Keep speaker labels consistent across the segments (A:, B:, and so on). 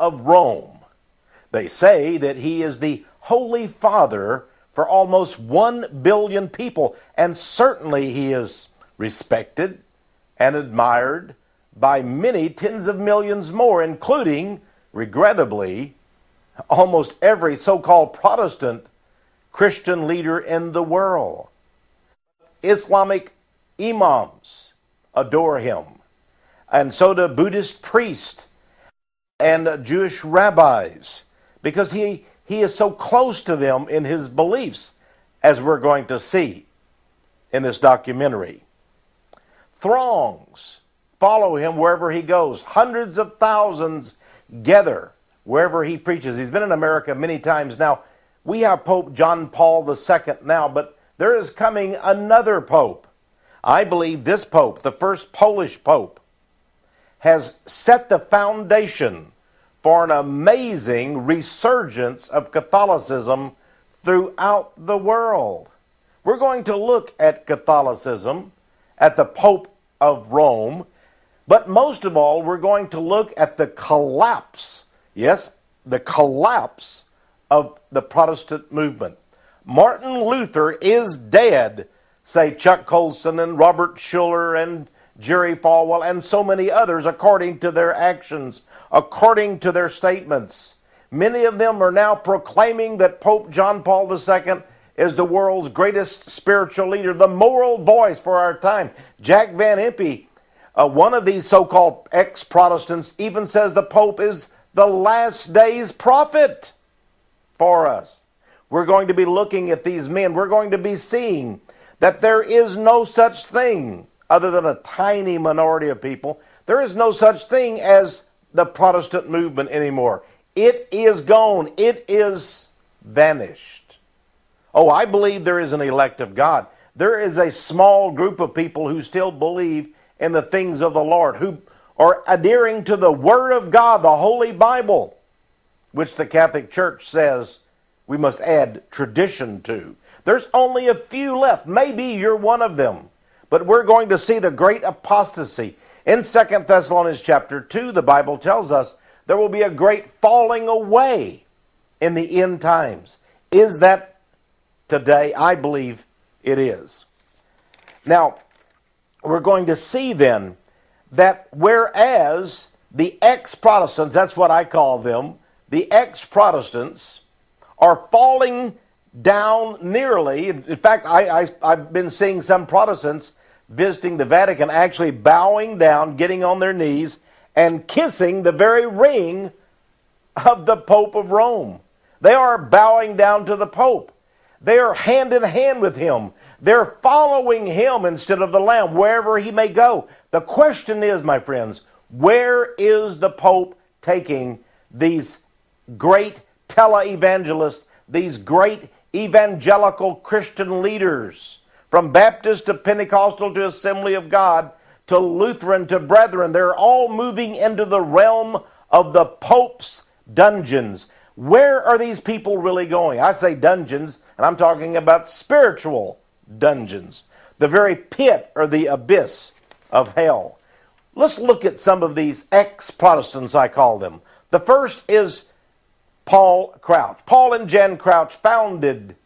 A: Of Rome. They say that he is the Holy Father for almost one billion people, and certainly he is respected and admired by many tens of millions more, including, regrettably, almost every so called Protestant Christian leader in the world. Islamic imams adore him, and so do Buddhist priests and Jewish rabbis, because he, he is so close to them in his beliefs, as we're going to see in this documentary. Throngs follow him wherever he goes, hundreds of thousands gather wherever he preaches. He's been in America many times now. We have Pope John Paul II now, but there is coming another pope. I believe this pope, the first Polish pope, has set the foundation for an amazing resurgence of Catholicism throughout the world. We're going to look at Catholicism, at the Pope of Rome, but most of all, we're going to look at the collapse, yes, the collapse of the Protestant movement. Martin Luther is dead, say Chuck Colson and Robert Schuller and Jerry Falwell and so many others, according to their actions, according to their statements. Many of them are now proclaiming that Pope John Paul II is the world's greatest spiritual leader, the moral voice for our time. Jack Van Impe, uh, one of these so called ex Protestants, even says the Pope is the last day's prophet for us. We're going to be looking at these men. We're going to be seeing that there is no such thing, other than a tiny minority of people, there is no such thing as the Protestant movement anymore. It is gone, it is vanished. Oh, I believe there is an elect of God. There is a small group of people who still believe in the things of the Lord, who are adhering to the Word of God, the Holy Bible, which the Catholic Church says we must add tradition to. There's only a few left. Maybe you're one of them. But we're going to see the great apostasy. In Second Thessalonians chapter 2, the Bible tells us there will be a great falling away in the end times. Is that today? I believe it is. Now, we're going to see then that whereas the ex Protestants, that's what I call them, the ex Protestants, are falling down nearly. In fact, I, I, have been seeing some Protestants visiting the Vatican actually bowing down, getting on their knees, and kissing the very ring of the Pope of Rome. They are bowing down to the Pope. They are hand in hand with him. They're following him instead of the Lamb wherever he may go. The question is, my friends, where is the Pope taking these great tele evangelists, these great evangelical Christian leaders, from Baptist to Pentecostal to Assembly of God to Lutheran to Brethren, they're all moving into the realm of the Pope's dungeons. Where are these people really going? I say dungeons, and I'm talking about spiritual dungeons, the very pit or the abyss of hell. Let's look at some of these ex Protestants, I call them. The first is Paul Crouch. Paul and Jan Crouch founded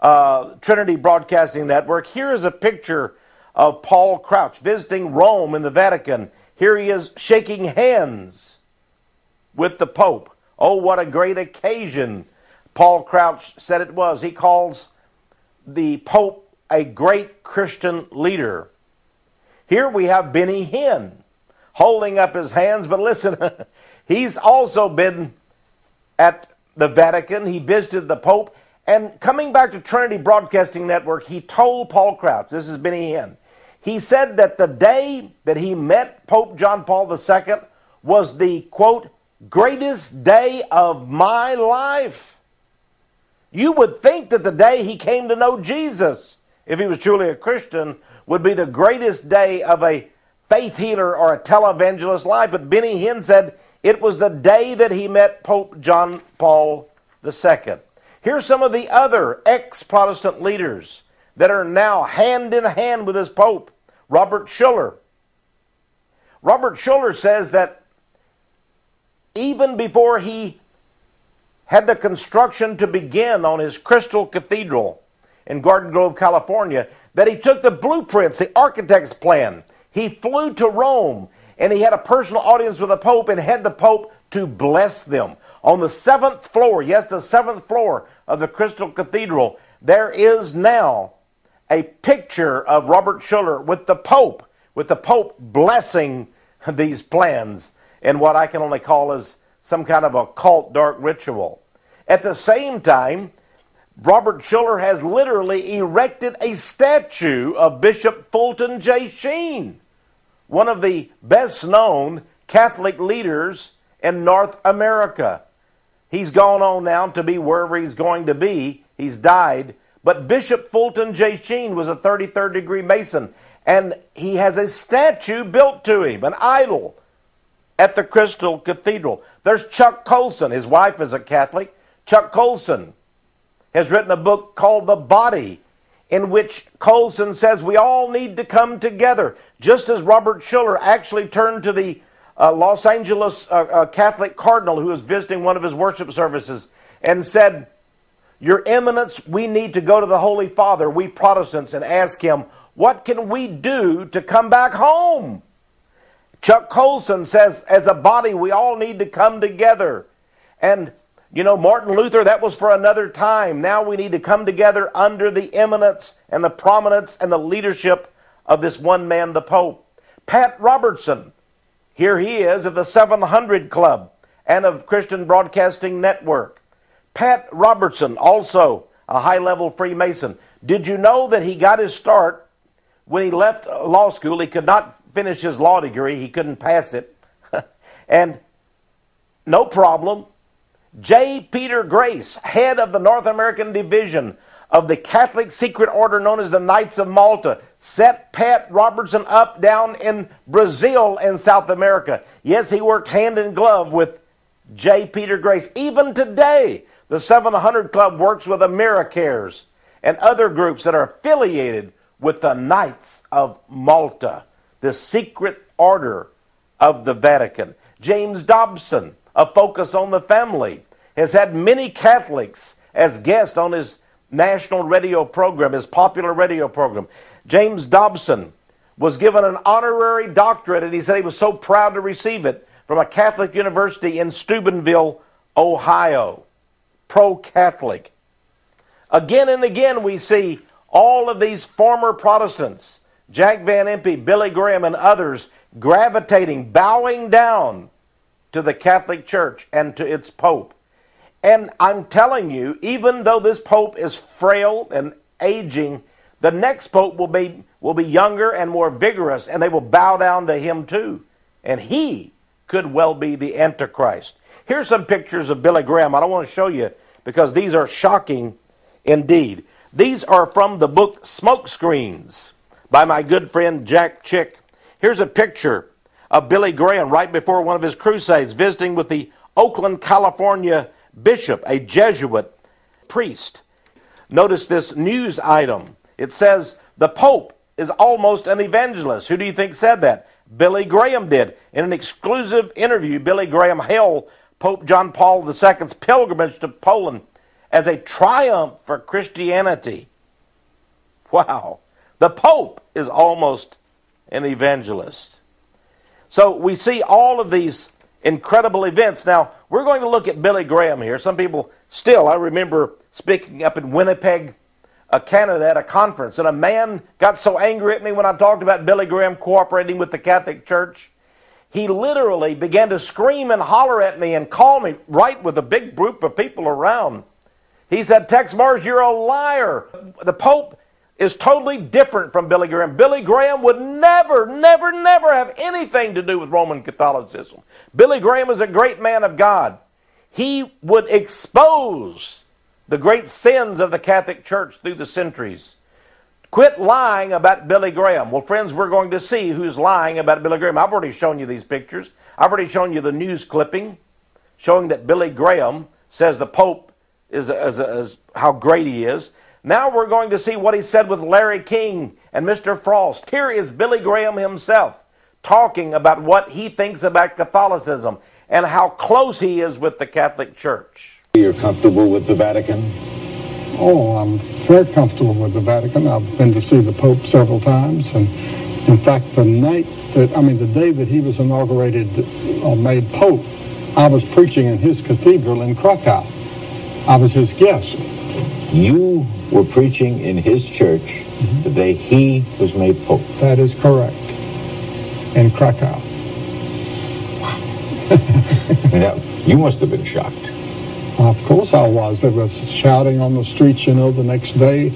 A: uh, Trinity Broadcasting Network. Here is a picture of Paul Crouch visiting Rome in the Vatican. Here he is shaking hands with the Pope. Oh, what a great occasion! Paul Crouch said it was. He calls the Pope a great Christian leader. Here we have Benny Hinn holding up his hands, but listen, he's also been at the Vatican. He visited the Pope. And coming back to Trinity Broadcasting Network, he told Paul Crouch, this is Benny Hinn, he said that the day that he met Pope John Paul II was the, quote, greatest day of my life. You would think that the day he came to know Jesus, if he was truly a Christian, would be the greatest day of a faith healer or a televangelist life. But Benny Hinn said it was the day that he met Pope John Paul II. Here's some of the other ex Protestant leaders that are now hand in hand with this Pope. Robert Schuller. Robert Schuller says that even before he had the construction to begin on his Crystal Cathedral in Garden Grove, California, that he took the blueprints, the architect's plan. He flew to Rome and he had a personal audience with the Pope and had the Pope to bless them. On the seventh floor, yes, the seventh floor of the Crystal Cathedral, there is now a picture of Robert Schuller with the Pope, with the Pope blessing these plans in what I can only call as some kind of occult dark ritual. At the same time, Robert Schuller has literally erected a statue of Bishop Fulton J. Sheen, one of the best known Catholic leaders in North America. He's gone on now to be wherever he's going to be. He's died. But Bishop Fulton J. Sheen was a 33rd degree Mason, and he has a statue built to him, an idol, at the Crystal Cathedral. There's Chuck Colson. His wife is a Catholic. Chuck Colson has written a book called The Body, in which Colson says we all need to come together, just as Robert Schuller actually turned to the uh, Los Angeles uh, Catholic cardinal who was visiting one of his worship services and said, Your Eminence, we need to go to the Holy Father, we Protestants, and ask him, What can we do to come back home? Chuck Colson says, As a body, we all need to come together. And, you know, Martin Luther, that was for another time. Now we need to come together under the eminence and the prominence and the leadership of this one man, the Pope. Pat Robertson, here he is of the 700 Club and of Christian Broadcasting Network. Pat Robertson, also a high level Freemason. Did you know that he got his start when he left law school? He could not finish his law degree, he couldn't pass it. and no problem. J. Peter Grace, head of the North American Division of the Catholic secret order known as the Knights of Malta, set Pat Robertson up down in Brazil in South America. Yes, he worked hand in glove with J. Peter Grace. Even today, the 700 Club works with AmeriCares and other groups that are affiliated with the Knights of Malta, the secret order of the Vatican. James Dobson, a focus on the family, has had many Catholics as guests on his national radio program, his popular radio program. James Dobson was given an honorary doctorate, and he said he was so proud to receive it from a Catholic university in Steubenville, Ohio. Pro Catholic. Again and again, we see all of these former Protestants, Jack Van Impe, Billy Graham, and others, gravitating, bowing down to the Catholic Church and to its Pope. And I'm telling you, even though this pope is frail and aging, the next pope will be will be younger and more vigorous, and they will bow down to him too. And he could well be the Antichrist. Here's some pictures of Billy Graham. I don't want to show you because these are shocking indeed. These are from the book Smoke Screens by my good friend Jack Chick. Here's a picture of Billy Graham right before one of his crusades, visiting with the Oakland, California bishop, a Jesuit priest. Notice this news item. It says the Pope is almost an evangelist. Who do you think said that? Billy Graham did. In an exclusive interview, Billy Graham hailed Pope John Paul II's pilgrimage to Poland as a triumph for Christianity. Wow. The Pope is almost an evangelist. So we see all of these incredible events. Now, we're going to look at Billy Graham here. Some people still, I remember speaking up in Winnipeg, uh, Canada at a conference, and a man got so angry at me when I talked about Billy Graham cooperating with the Catholic Church. He literally began to scream and holler at me and call me right with a big group of people around. He said, Texe Marrs, you're a liar. The Pope is totally different from Billy Graham. Billy Graham would never, never, never have anything to do with Roman Catholicism. Billy Graham is a great man of God. He would expose the great sins of the Catholic Church through the centuries. Quit lying about Billy Graham. Well, friends, we're going to see who's lying about Billy Graham. I've already shown you these pictures. I've already shown you the news clipping showing that Billy Graham says the Pope is, is, is how great he is. Now we're going to see what he said with Larry King and Mr. Frost. Here is Billy Graham himself talking about what he thinks about Catholicism and how close he is with the Catholic Church.
B: You're comfortable with the Vatican?
C: Oh, I'm very comfortable with the Vatican. I've been to see the Pope several times, and in fact, the night that I mean, the day that he was inaugurated or made Pope, I was preaching in his cathedral in Krakow. I was his guest.
B: You were preaching in his church mm-hmm. the day he was made Pope.
C: That is correct. In Krakow.
B: now, you must have been shocked.
C: Of course I was. There was shouting on the streets, you know, the next day,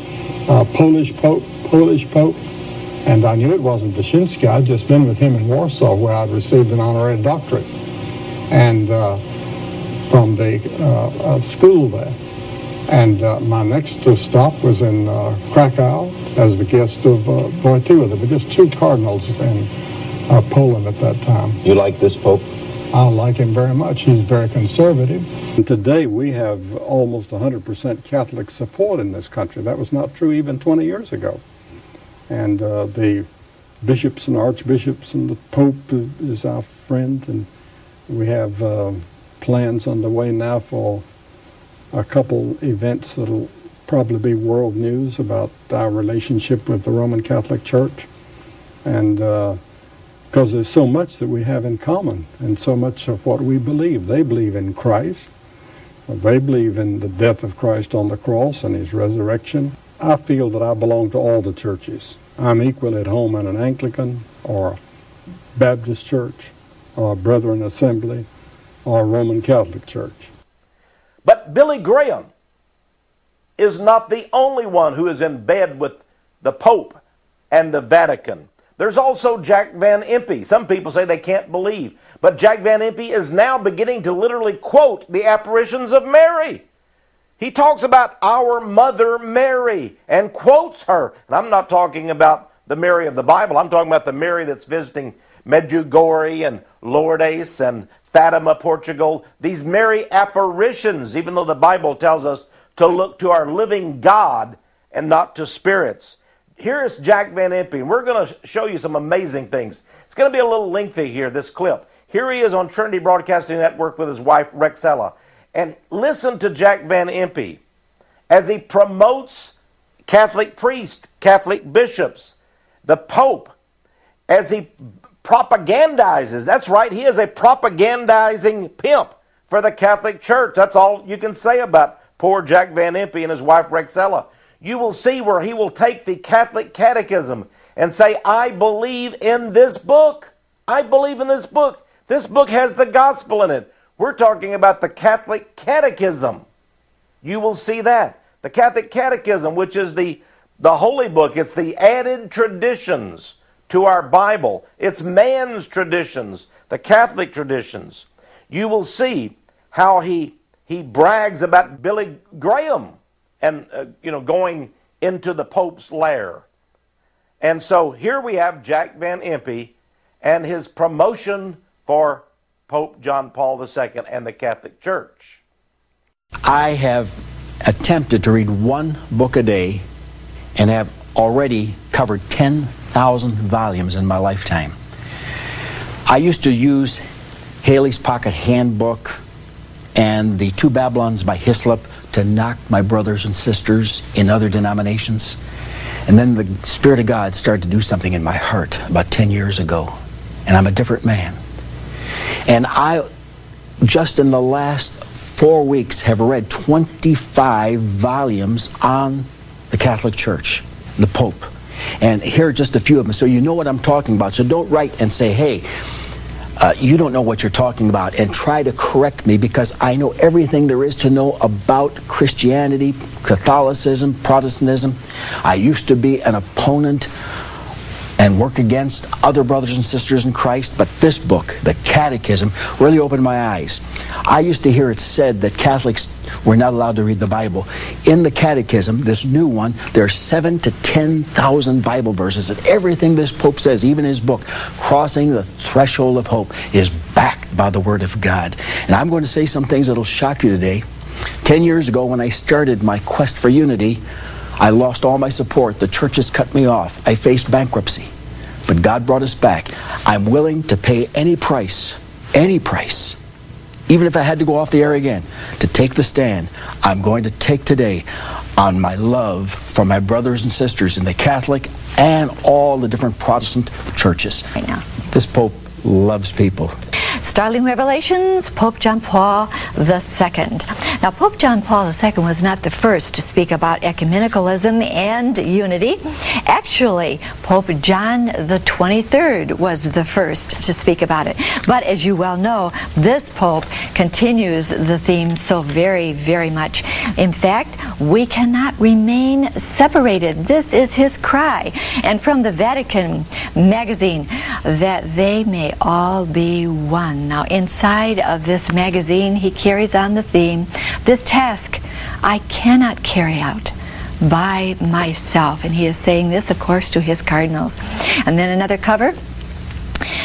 C: uh, Polish Pope, Polish Pope. And I knew it wasn't Wyszynski. I'd just been with him in Warsaw where I'd received an honorary doctorate. And uh, from the uh, uh school there. And uh, my next stop was in uh, Krakow as the guest of uh, Wojtyla. There were just two cardinals in Poland at that time.
B: You like this Pope?
C: I like him very much. He's very conservative. And today we have almost 100% Catholic support in this country. That was not true even 20 years ago. And uh, the bishops and archbishops and the Pope is our friend. And we have uh, plans underway now for a couple events that'll probably be world news about our relationship with the Roman Catholic Church. And uh, because there's so much that we have in common and so much of what we believe. They believe in Christ. They believe in the death of Christ on the cross and his resurrection. I feel that I belong to all the churches. I'm equal at home in an Anglican or Baptist church or Brethren Assembly or Roman Catholic Church.
A: But Billy Graham is not the only one who is in bed with the Pope and the Vatican. There's also Jack Van Impe. Some people say they can't believe, but Jack Van Impe is now beginning to literally quote the apparitions of Mary. He talks about our mother Mary and quotes her. And I'm not talking about the Mary of the Bible. I'm talking about the Mary that's visiting Medjugorje and Lourdes and Fatima, Portugal. These Mary apparitions, even though the Bible tells us to look to our living God and not to spirits here is Jack Van Impe, and we're going to show you some amazing things. It's going to be a little lengthy here, this clip. Here he is on Trinity Broadcasting Network with his wife, Rexella. And listen to Jack Van Impe as he promotes Catholic priests, Catholic bishops, the Pope, as he propagandizes. That's right, he is a propagandizing pimp for the Catholic Church. That's all you can say about poor Jack Van Impe and his wife, Rexella you will see where he will take the Catholic Catechism and say, I believe in this book. I believe in this book. This book has the gospel in it. We're talking about the Catholic Catechism. You will see that. The Catholic Catechism, which is the, the holy book, it's the added traditions to our Bible. It's man's traditions, the Catholic traditions. You will see how he, he brags about Billy Graham and uh, you know going into the Pope's lair. And so here we have Jack Van Impe and his promotion for Pope John Paul II and the Catholic Church.
D: I have attempted to read one book a day and have already covered 10,000 volumes in my lifetime. I used to use Halley's Pocket Handbook and the Two Babylons by Hislop to knock my brothers and sisters in other denominations. And then the Spirit of God started to do something in my heart about 10 years ago. And I'm a different man. And I, just in the last four weeks, have read 25 volumes on the Catholic Church, the Pope. And here are just a few of them. So you know what I'm talking about. So don't write and say, hey, uh, you don't know what you're talking about and try to correct me because I know everything there is to know about Christianity, Catholicism, Protestantism. I used to be an opponent and work against other brothers and sisters in Christ, but this book, the Catechism, really opened my eyes. I used to hear it said that Catholics were not allowed to read the Bible. In the Catechism, this new one, there are seven to ten thousand Bible verses, and everything this Pope says, even his book, Crossing the Threshold of Hope, is backed by the Word of God. And I'm going to say some things that'll shock you today. Ten years ago, when I started my quest for unity, I lost all my support. The churches cut me off. I faced bankruptcy. But God brought us back. I'm willing to pay any price, any price, even if I had to go off the air again, to take the stand I'm going to take today on my love for my brothers and sisters in the Catholic and all the different Protestant churches.
E: Right now.
D: This Pope loves people.
E: Startling Revelations, Pope John Paul II. Now, Pope John Paul II was not the first to speak about ecumenicalism and unity. Actually, Pope John the 23rd was the first to speak about it. But as you well know, this Pope continues the theme so very, very much. In fact, we cannot remain separated. This is his cry. And from the Vatican magazine, that they may all be one. Now, inside of this magazine, he carries on the theme this task I cannot carry out by myself. And he is saying this, of course, to his cardinals. And then another cover.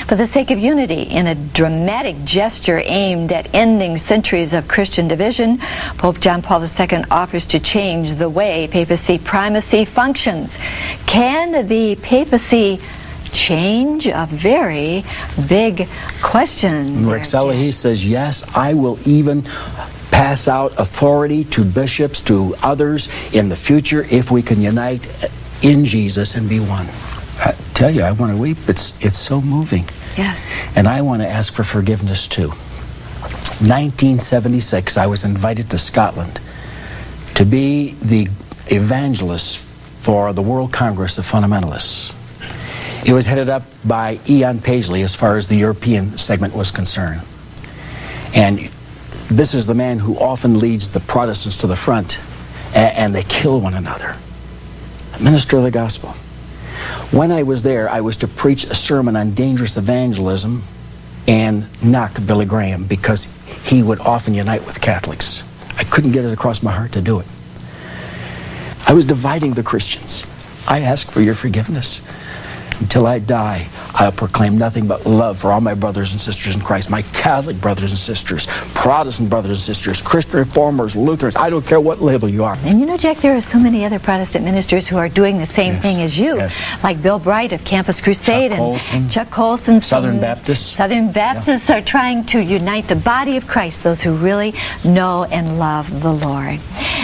E: For the sake of unity, in a dramatic gesture aimed at ending centuries of Christian division, Pope John Paul II offers to change the way papacy primacy functions. Can the papacy change? A very big question.
D: Rexella, he says, yes, I will even pass out authority to bishops, to others in the future if we can unite in Jesus and be one. I tell you, I want to weep. It's, it's so moving.
E: Yes.
D: And I want to ask for forgiveness too. 1976, I was invited to Scotland to be the evangelist for the World Congress of Fundamentalists. It was headed up by Ian Paisley as far as the European segment was concerned. And this is the man who often leads the Protestants to the front, a- and they kill one another. Minister of the gospel. When I was there, I was to preach a sermon on dangerous evangelism and knock Billy Graham because he would often unite with Catholics. I couldn't get it across my heart to do it. I was dividing the Christians. I ask for your forgiveness. Until I die, I'll proclaim nothing but love for all my brothers and sisters in Christ, my Catholic brothers and sisters, Protestant brothers and sisters, Christian reformers, Lutherans. I don't care what label you are.
E: And you know, Jack, there are so many other Protestant ministers who are doing the same
D: Yes,
E: thing as you,
D: yes.
E: like Bill Bright of Campus Crusade
D: Chuck
E: and
D: Colson.
E: Chuck Colson.
D: Southern Baptists.
E: Southern Baptists are trying to unite the body of Christ, those who really know and love the Lord.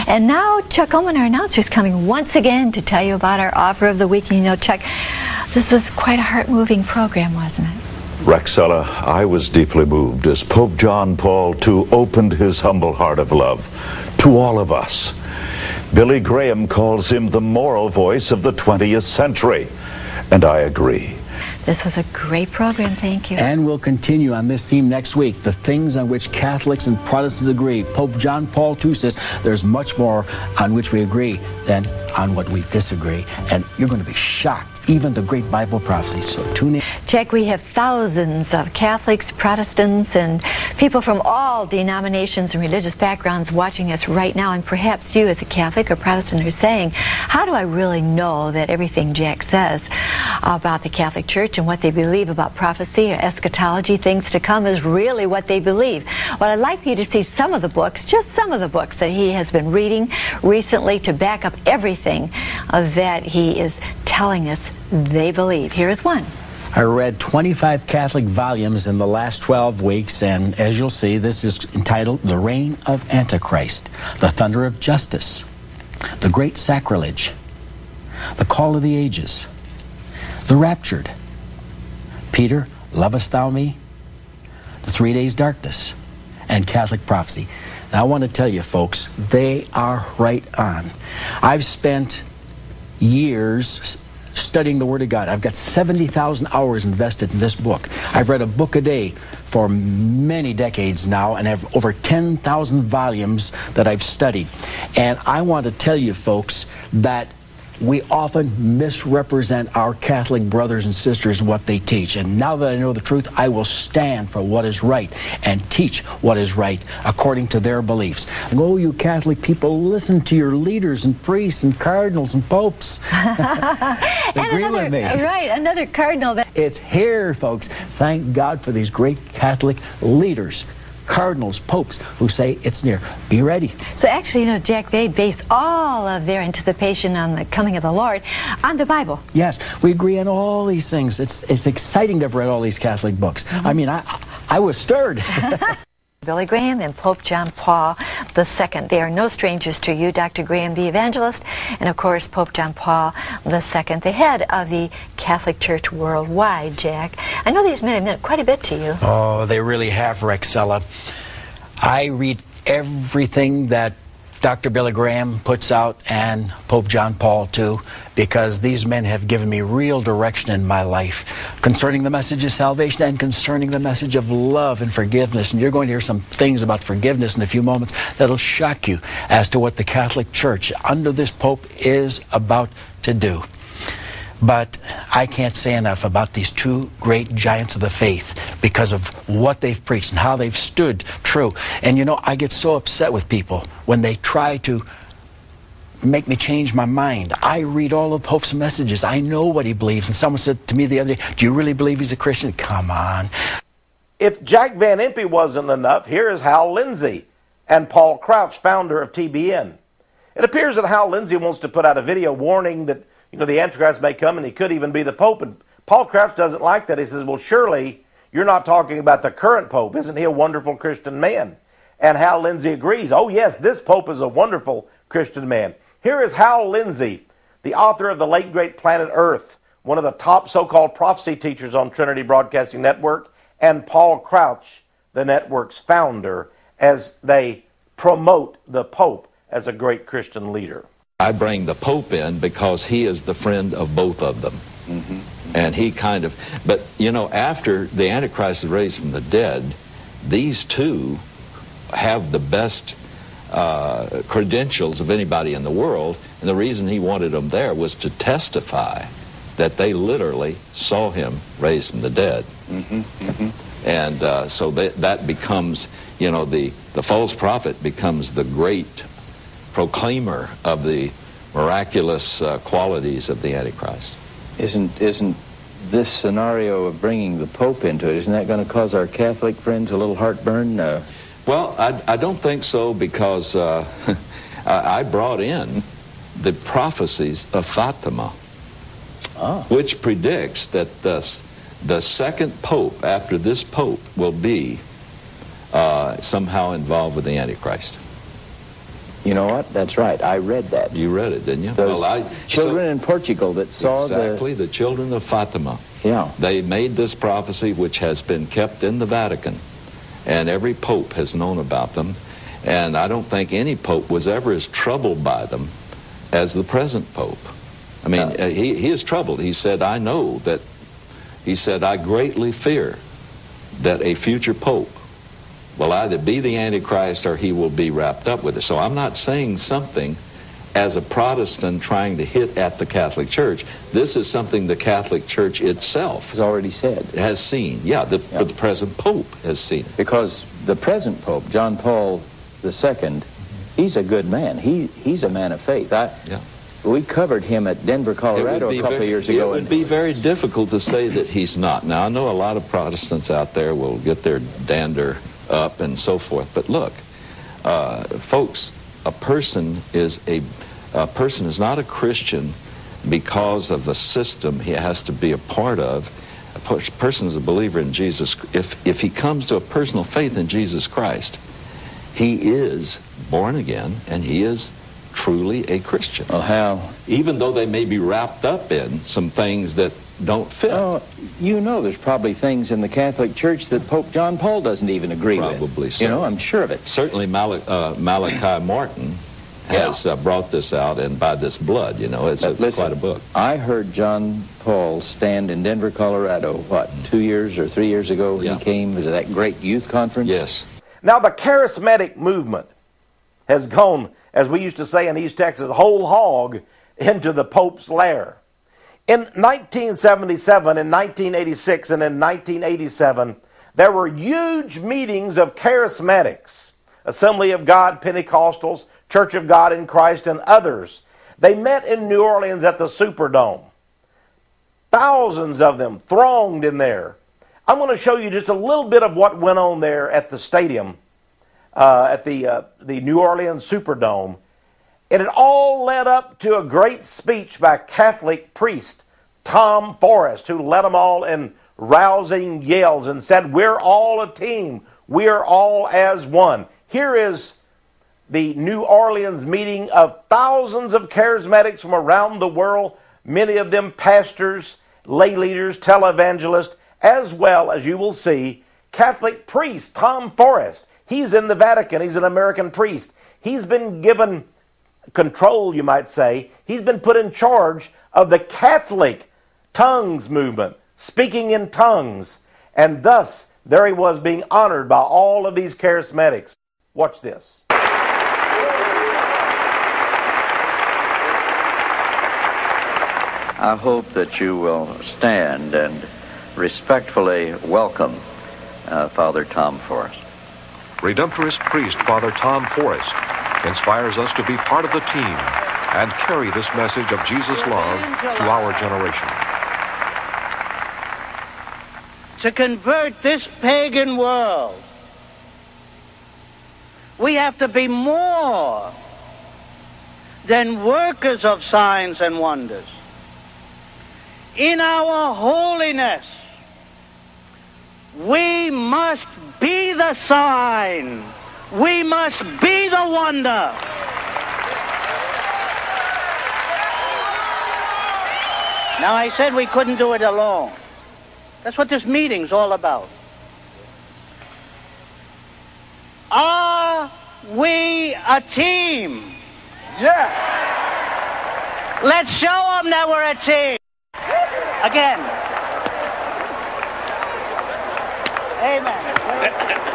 E: And now Chuck Oman, our announcer, is coming once again to tell you about our offer of the week. And you know, Chuck, this was quite a heart-moving program, wasn't it?
F: Rexella, I was deeply moved as Pope John Paul II opened his humble heart of love to all of us. Billy Graham calls him the moral voice of the 20th century, and I agree.
E: This was a great program. Thank you.
D: And we'll continue on this theme next week the things on which Catholics and Protestants agree. Pope John Paul II says there's much more on which we agree than on what we disagree. And you're going to be shocked, even the great Bible prophecies. So tune in.
E: Jack, we have thousands of Catholics, Protestants, and people from all denominations and religious backgrounds watching us right now. And perhaps you, as a Catholic or Protestant, are saying, How do I really know that everything Jack says about the Catholic Church and what they believe about prophecy or eschatology, things to come, is really what they believe? Well, I'd like you to see some of the books, just some of the books that he has been reading recently to back up everything that he is telling us they believe. Here is one.
D: I read 25 Catholic volumes in the last 12 weeks, and as you'll see, this is entitled The Reign of Antichrist, The Thunder of Justice, The Great Sacrilege, The Call of the Ages, The Raptured, Peter, Lovest Thou Me, The Three Days Darkness, and Catholic Prophecy. Now, I want to tell you, folks, they are right on. I've spent years studying the Word of God. I've got 70,000 hours invested in this book. I've read a book a day for many decades now and have over 10,000 volumes that I've studied. And I want to tell you, folks, that we often misrepresent our Catholic brothers and sisters what they teach. And now that I know the truth, I will stand for what is right and teach what is right according to their beliefs. Oh, you Catholic people, listen to your leaders and priests and cardinals and popes. Agree
E: another,
D: with me.
E: Right, another cardinal that
D: It's here, folks. Thank God for these great Catholic leaders cardinals, popes who say it's near. Be ready.
E: So actually, you know, Jack, they base all of their anticipation on the coming of the Lord on the Bible.
D: Yes, we agree on all these things. It's, it's exciting to have read all these Catholic books. I mm-hmm. mean, I, I was stirred.
E: Billy Graham and Pope John Paul II. They are no strangers to you, Dr. Graham the Evangelist, and of course Pope John Paul II, the head of the Catholic Church worldwide, Jack. I know these men have meant quite a bit to you.
D: Oh, they really have, Rexella. I read everything that Dr. Billy Graham puts out and Pope John Paul too, because these men have given me real direction in my life concerning the message of salvation and concerning the message of love and forgiveness. And you're going to hear some things about forgiveness in a few moments that'll shock you as to what the Catholic Church under this Pope is about to do. But I can't say enough about these two great giants of the faith because of what they've preached and how they've stood true. And you know, I get so upset with people when they try to make me change my mind. I read all of Pope's messages. I know what he believes. And someone said to me the other day, Do you really believe he's a Christian? Come on.
A: If Jack Van Impe wasn't enough, here is Hal Lindsey and Paul Crouch, founder of TBN. It appears that Hal Lindsey wants to put out a video warning that you know, the Antichrist may come and he could even be the Pope. And Paul Crouch doesn't like that. He says, well, surely you're not talking about the current Pope. Isn't he a wonderful Christian man? And Hal Lindsey agrees. Oh, yes, this Pope is a wonderful Christian man. Here is Hal Lindsey, the author of The Late Great Planet Earth, one of the top so called prophecy teachers on Trinity Broadcasting Network, and Paul Crouch, the network's founder, as they promote the Pope as a great Christian leader.
G: I bring the Pope in because he is the friend of both of them. Mm-hmm. And he kind of, but you know, after the Antichrist is raised from the dead, these two have the best uh, credentials of anybody in the world. And the reason he wanted them there was to testify that they literally saw him raised from the dead. Mm-hmm. Mm-hmm. And uh, so that, that becomes, you know, the, the false prophet becomes the great proclaimer of the miraculous uh, qualities of the Antichrist.
H: Isn't, isn't this scenario of bringing the Pope into it, isn't that going to cause our Catholic friends a little heartburn? Uh,
G: well, I, I don't think so because uh, I brought in the prophecies of Fatima, ah. which predicts that the, the second Pope after this Pope will be uh, somehow involved with the Antichrist.
H: You know what? That's right. I read that.
G: You read it, didn't you?
H: Those well, I, children so, in Portugal that saw
G: exactly
H: the...
G: the children of Fatima.
H: Yeah.
G: They made this prophecy, which has been kept in the Vatican, and every pope has known about them. And I don't think any pope was ever as troubled by them as the present pope. I mean, uh, he, he is troubled. He said, "I know that." He said, "I greatly fear that a future pope will either be the Antichrist or he will be wrapped up with it. So I'm not saying something as a Protestant trying to hit at the Catholic Church. This is something the Catholic Church itself
H: has already said.
G: Has seen. Yeah, the, yeah. the present Pope has seen It.
H: Because the present Pope, John Paul II, he's a good man. He, he's a man of faith. I, yeah. We covered him at Denver, Colorado a couple
G: very,
H: of years ago.
G: It would be very difficult to say that he's not. Now, I know a lot of Protestants out there will get their dander up and so forth. But look, uh, folks, a person is a, a person is not a Christian because of a system he has to be a part of. A person is a believer in Jesus. If, if he comes to a personal faith in Jesus Christ, he is born again and he is truly a Christian.
H: Well, how?
G: Even though they may be wrapped up in some things that don't fit.
H: Oh, you know there's probably things in the Catholic Church that Pope John Paul doesn't even agree
G: probably with.
H: Probably
G: so.
H: You know, I'm sure of it.
G: Certainly Mal- uh, Malachi Martin has yeah. uh, brought this out, and by this blood, you know, it's a, listen, quite a book.
H: I heard John Paul stand in Denver, Colorado, what, mm. two years or three years ago? Yeah. He came to that great youth conference?
G: Yes.
A: Now, the charismatic movement has gone, as we used to say in East Texas, whole hog into the Pope's lair. In 1977, in 1986, and in 1987, there were huge meetings of charismatics, Assembly of God, Pentecostals, Church of God in Christ, and others. They met in New Orleans at the Superdome. Thousands of them thronged in there. I'm going to show you just a little bit of what went on there at the stadium, uh, at the, uh, the New Orleans Superdome. And it all led up to a great speech by Catholic priest Tom Forrest, who led them all in rousing yells and said, We're all a team. We're all as one. Here is the New Orleans meeting of thousands of charismatics from around the world, many of them pastors, lay leaders, televangelists, as well as you will see Catholic priest Tom Forrest. He's in the Vatican, he's an American priest. He's been given control, you might say. He's been put in charge of the Catholic tongues movement, speaking in tongues. And thus, there he was being honored by all of these charismatics. Watch this.
H: I hope that you will stand and respectfully welcome uh, Father Tom Forrest.
I: Redemptorist priest Father Tom Forrest inspires us to be part of the team and carry this message of Jesus' love to our generation.
J: To convert this pagan world, we have to be more than workers of signs and wonders. In our holiness, we must be the sign. We must be the wonder. Now, I said we couldn't do it alone. That's what this meeting's all about. Are we a team? Yeah. Let's show them that we're a team. Again. Amen.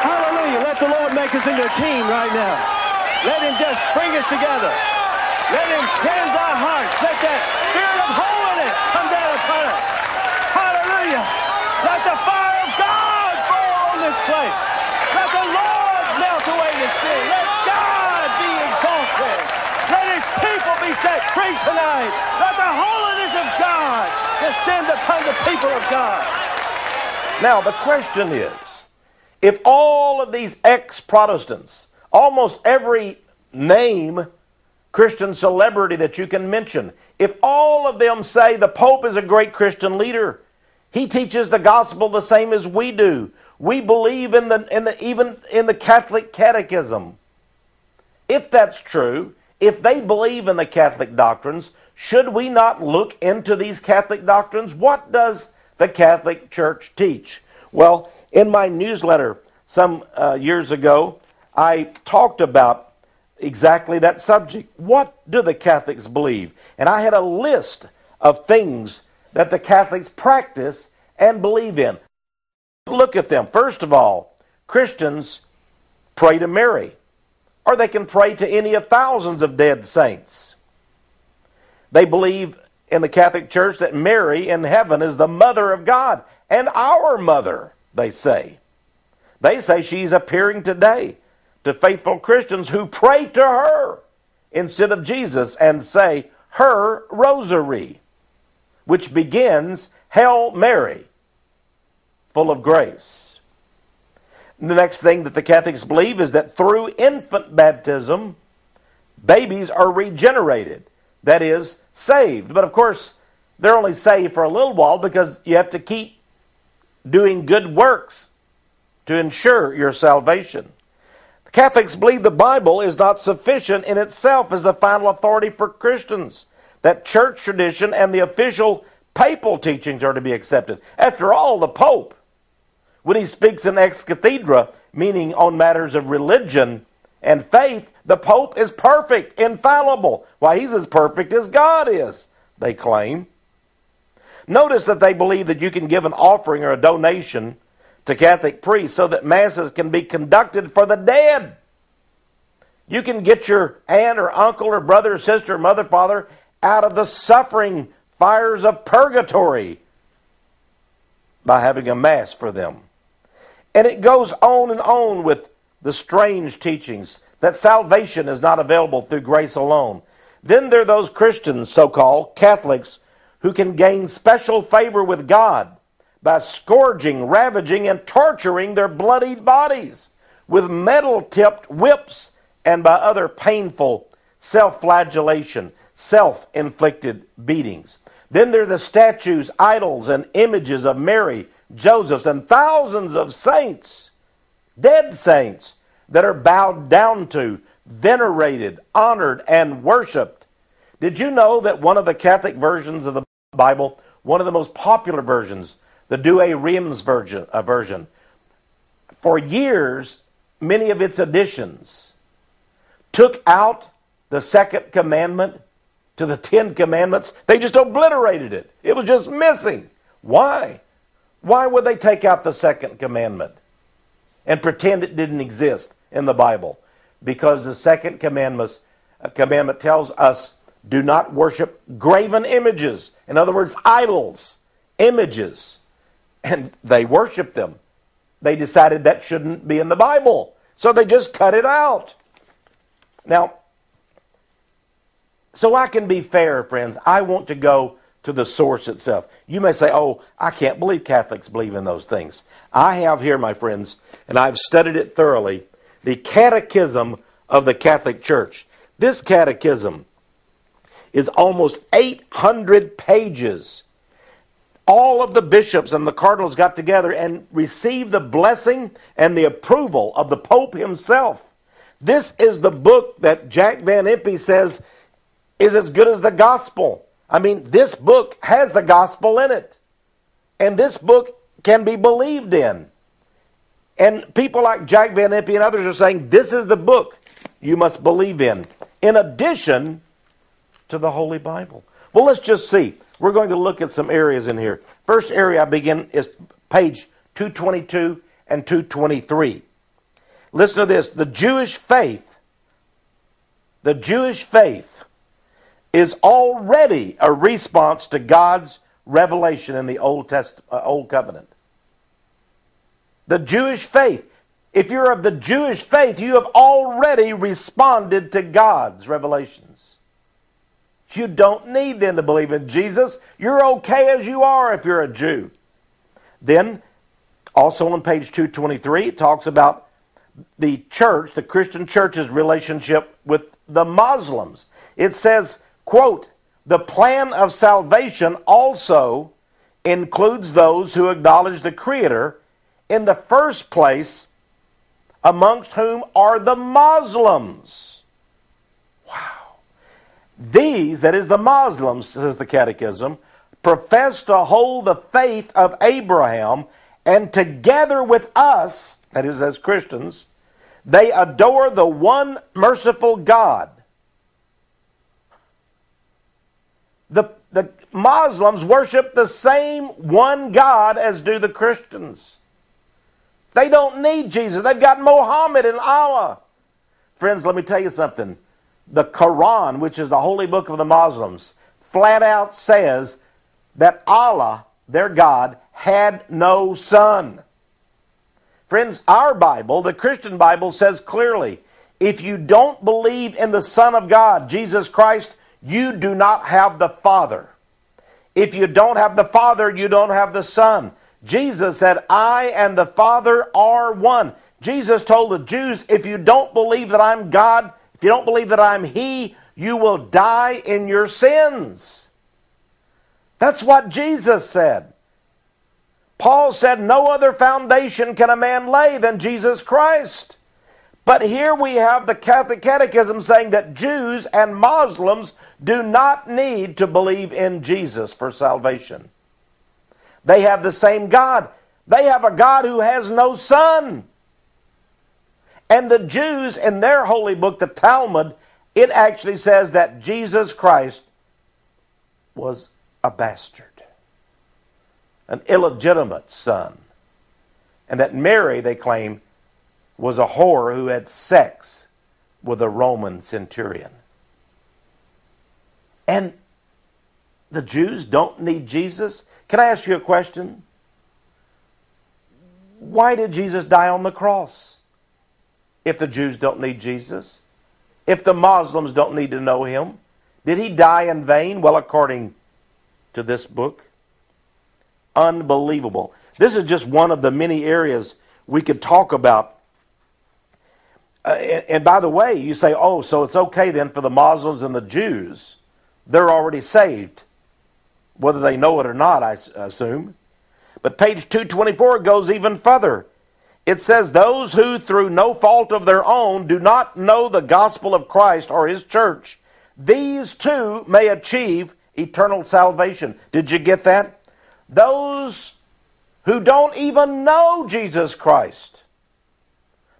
K: Hallelujah. Let the A team right now. Let him just bring us together. Let him cleanse our hearts. Let that spirit of holiness come down upon us. Hallelujah. Let the fire of God fall on this place. Let the Lord melt away the sin. Let God be exalted. Let his people be set free tonight. Let the holiness of God descend upon the people of God.
A: Now, the question is if all of these ex Protestants, almost every name Christian celebrity that you can mention, if all of them say the Pope is a great Christian leader, he teaches the gospel the same as we do. We believe in the, in the even in the Catholic catechism. If that's true, if they believe in the Catholic doctrines, should we not look into these Catholic doctrines? What does the Catholic Church teach? Well, in my newsletter some uh, years ago, I talked about exactly that subject. What do the Catholics believe? And I had a list of things that the Catholics practice and believe in. Look at them. First of all, Christians pray to Mary, or they can pray to any of thousands of dead saints. They believe in the Catholic Church that Mary in heaven is the mother of God and our mother, they say. They say she's appearing today to faithful Christians who pray to her instead of Jesus and say her rosary, which begins Hail Mary, full of grace. The next thing that the Catholics believe is that through infant baptism, babies are regenerated, that is, saved. But of course, they're only saved for a little while because you have to keep doing good works to ensure your salvation. The Catholics believe the Bible is not sufficient in itself as the final authority for Christians, that church tradition and the official papal teachings are to be accepted. After all, the Pope, when he speaks in ex cathedra, meaning on matters of religion and faith, the Pope is perfect, infallible. Why, he's as perfect as God is, they claim. Notice that they believe that you can give an offering or a donation to Catholic priests so that masses can be conducted for the dead. You can get your aunt or uncle or brother or sister or mother, father, out of the suffering fires of purgatory by having a mass for them. And it goes on and on with the strange teachings that salvation is not available through grace alone. Then there are those Christians, so called Catholics, who can gain special favor with God by scourging, ravaging, and torturing their bloodied bodies with metal tipped whips and by other painful self flagellation, self inflicted beatings. Then there are the statues, idols, and images of Mary, Joseph, and thousands of saints, dead saints, that are bowed down to, venerated, honored, and worshiped. Did you know that one of the Catholic versions of the Bible, one of the most popular versions, the Douay Rheims version, uh, version, for years, many of its editions took out the second commandment to the Ten Commandments. They just obliterated it. It was just missing. Why? Why would they take out the second commandment and pretend it didn't exist in the Bible? Because the second uh, commandment tells us do not worship graven images. In other words, idols, images. And they worship them. They decided that shouldn't be in the Bible. So they just cut it out. Now, so I can be fair, friends. I want to go to the source itself. You may say, oh, I can't believe Catholics believe in those things. I have here, my friends, and I've studied it thoroughly, the Catechism of the Catholic Church. This catechism is almost 800 pages. All of the bishops and the cardinals got together and received the blessing and the approval of the Pope himself. This is the book that Jack Van Impe says is as good as the gospel. I mean, this book has the gospel in it. And this book can be believed in. And people like Jack Van Impe and others are saying this is the book you must believe in, in addition to the Holy Bible. Well, let's just see. We're going to look at some areas in here. First area I begin is page 222 and 223. Listen to this. The Jewish faith, the Jewish faith is already a response to God's revelation in the Old Testament, uh, Old Covenant. The Jewish faith. If you're of the Jewish faith, you have already responded to God's revelations. You don't need then to believe in Jesus. You're okay as you are if you're a Jew. Then, also on page 223, it talks about the church, the Christian church's relationship with the Muslims. It says, quote, the plan of salvation also includes those who acknowledge the Creator in the first place, amongst whom are the Muslims. These, that is the Muslims, says the Catechism, profess to hold the faith of Abraham, and together with us, that is, as Christians, they adore the one merciful God the, the Muslims worship the same one God as do the Christians. They don't need Jesus. They've got Mohammed and Allah. Friends, let me tell you something. The Quran, which is the holy book of the Muslims, flat out says that Allah, their God, had no son. Friends, our Bible, the Christian Bible, says clearly if you don't believe in the Son of God, Jesus Christ, you do not have the Father. If you don't have the Father, you don't have the Son. Jesus said, I and the Father are one. Jesus told the Jews, if you don't believe that I'm God, if you don't believe that I'm He, you will die in your sins. That's what Jesus said. Paul said, No other foundation can a man lay than Jesus Christ. But here we have the Catholic Catechism saying that Jews and Muslims do not need to believe in Jesus for salvation. They have the same God. They have a God who has no son. And the Jews, in their holy book, the Talmud, it actually says that Jesus Christ was a bastard, an illegitimate son. And that Mary, they claim, was a whore who had sex with a Roman centurion. And the Jews don't need Jesus? Can I ask you a question? Why did Jesus die on the cross? If the Jews don't need Jesus? If the Muslims don't need to know him? Did he die in vain? Well, according to this book, unbelievable. This is just one of the many areas we could talk about. Uh, and, and by the way, you say, oh, so it's okay then for the Muslims and the Jews. They're already saved, whether they know it or not, I assume. But page 224 goes even further. It says, Those who, through no fault of their own, do not know the gospel of Christ or his church, these too may achieve eternal salvation. Did you get that? Those who don't even know Jesus Christ,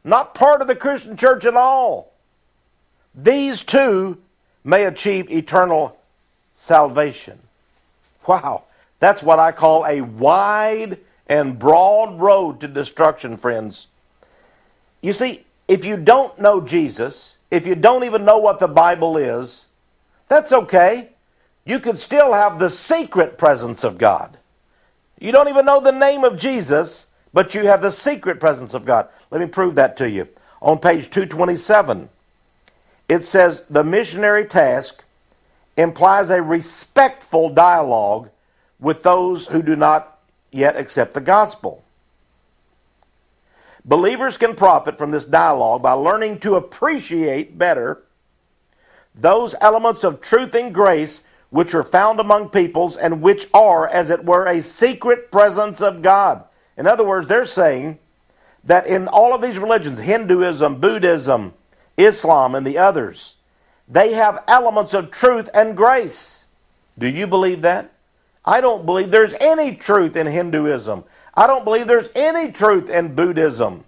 A: not part of the Christian church at all, these too may achieve eternal salvation. Wow, that's what I call a wide and broad road to destruction, friends. You see, if you don't know Jesus, if you don't even know what the Bible is, that's okay. You could still have the secret presence of God. You don't even know the name of Jesus, but you have the secret presence of God. Let me prove that to you. On page 227, it says the missionary task implies a respectful dialogue with those who do not yet accept the gospel. Believers can profit from this dialogue by learning to appreciate better those elements of truth and grace which are found among peoples and which are, as it were, a secret presence of God. In other words, they're saying that in all of these religions, Hinduism, Buddhism, Islam, and the others, they have elements of truth and grace. Do you believe that? I don't believe there's any truth in Hinduism. I don't believe there's any truth in Buddhism.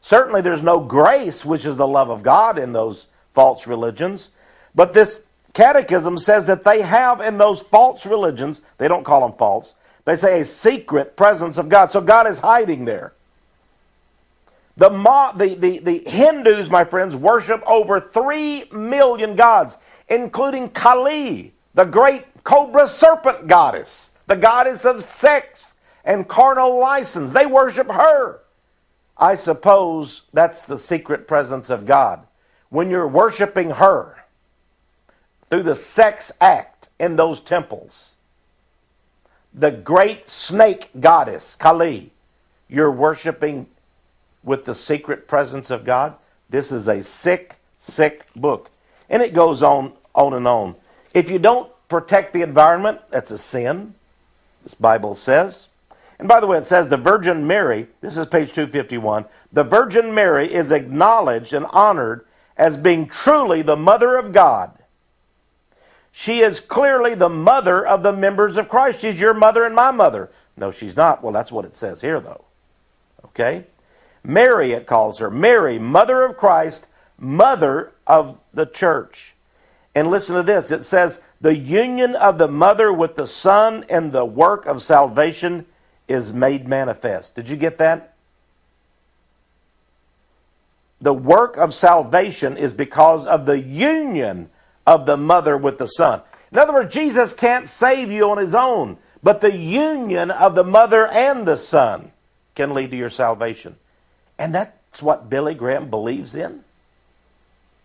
A: Certainly, there's no grace, which is the love of God, in those false religions. But this catechism says that they have in those false religions, they don't call them false, they say a secret presence of God. So God is hiding there. The, the, the, the Hindus, my friends, worship over 3 million gods, including Kali, the great cobra serpent goddess, the goddess of sex and carnal license. They worship her. I suppose that's the secret presence of God. When you're worshiping her, through the sex act in those temples. The great snake goddess, Kali, you're worshiping with the secret presence of God. This is a sick, sick book. And it goes on, on and on. If you don't protect the environment, that's a sin, this Bible says. And by the way, it says the Virgin Mary, this is page 251, the Virgin Mary is acknowledged and honored as being truly the Mother of God she is clearly the mother of the members of Christ. She's your mother and my mother. No, she's not. Well, that's what it says here, though. Okay? Mary, it calls her. Mary, mother of Christ, mother of the church. And listen to this it says, the union of the mother with the son and the work of salvation is made manifest. Did you get that? The work of salvation is because of the union of the mother with the son. In other words, Jesus can't save you on his own, but the union of the mother and the son can lead to your salvation. And that's what Billy Graham believes in.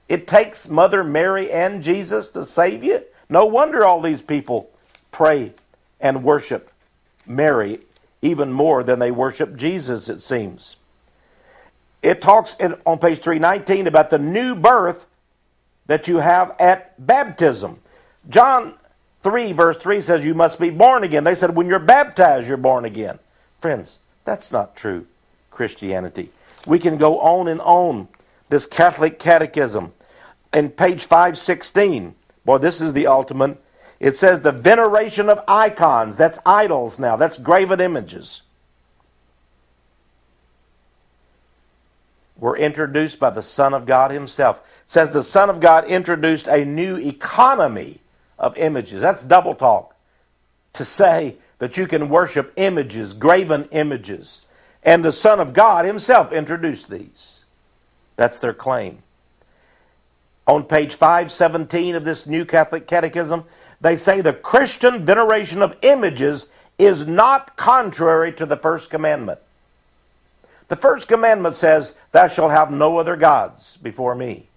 A: It takes Mother Mary and Jesus to save you. No wonder all these people pray and worship Mary even more than they worship Jesus, it seems. It talks in, on page 319 about the new birth that you have at baptism. John 3, verse 3 says you must be born again. They said when you're baptized, you're born again. Friends, that's not true Christianity. We can go on and on. This Catholic Catechism, in page 516, boy, this is the ultimate. It says the veneration of icons. That's idols now, that's graven images. were introduced by the Son of God Himself. It says the Son of God introduced a new economy of images. That's double talk. To say that you can worship images, graven images. And the Son of God Himself introduced these. That's their claim. On page 517 of this New Catholic Catechism, they say the Christian veneration of images is not contrary to the first commandment. The first commandment says, Thou shalt have no other gods before me.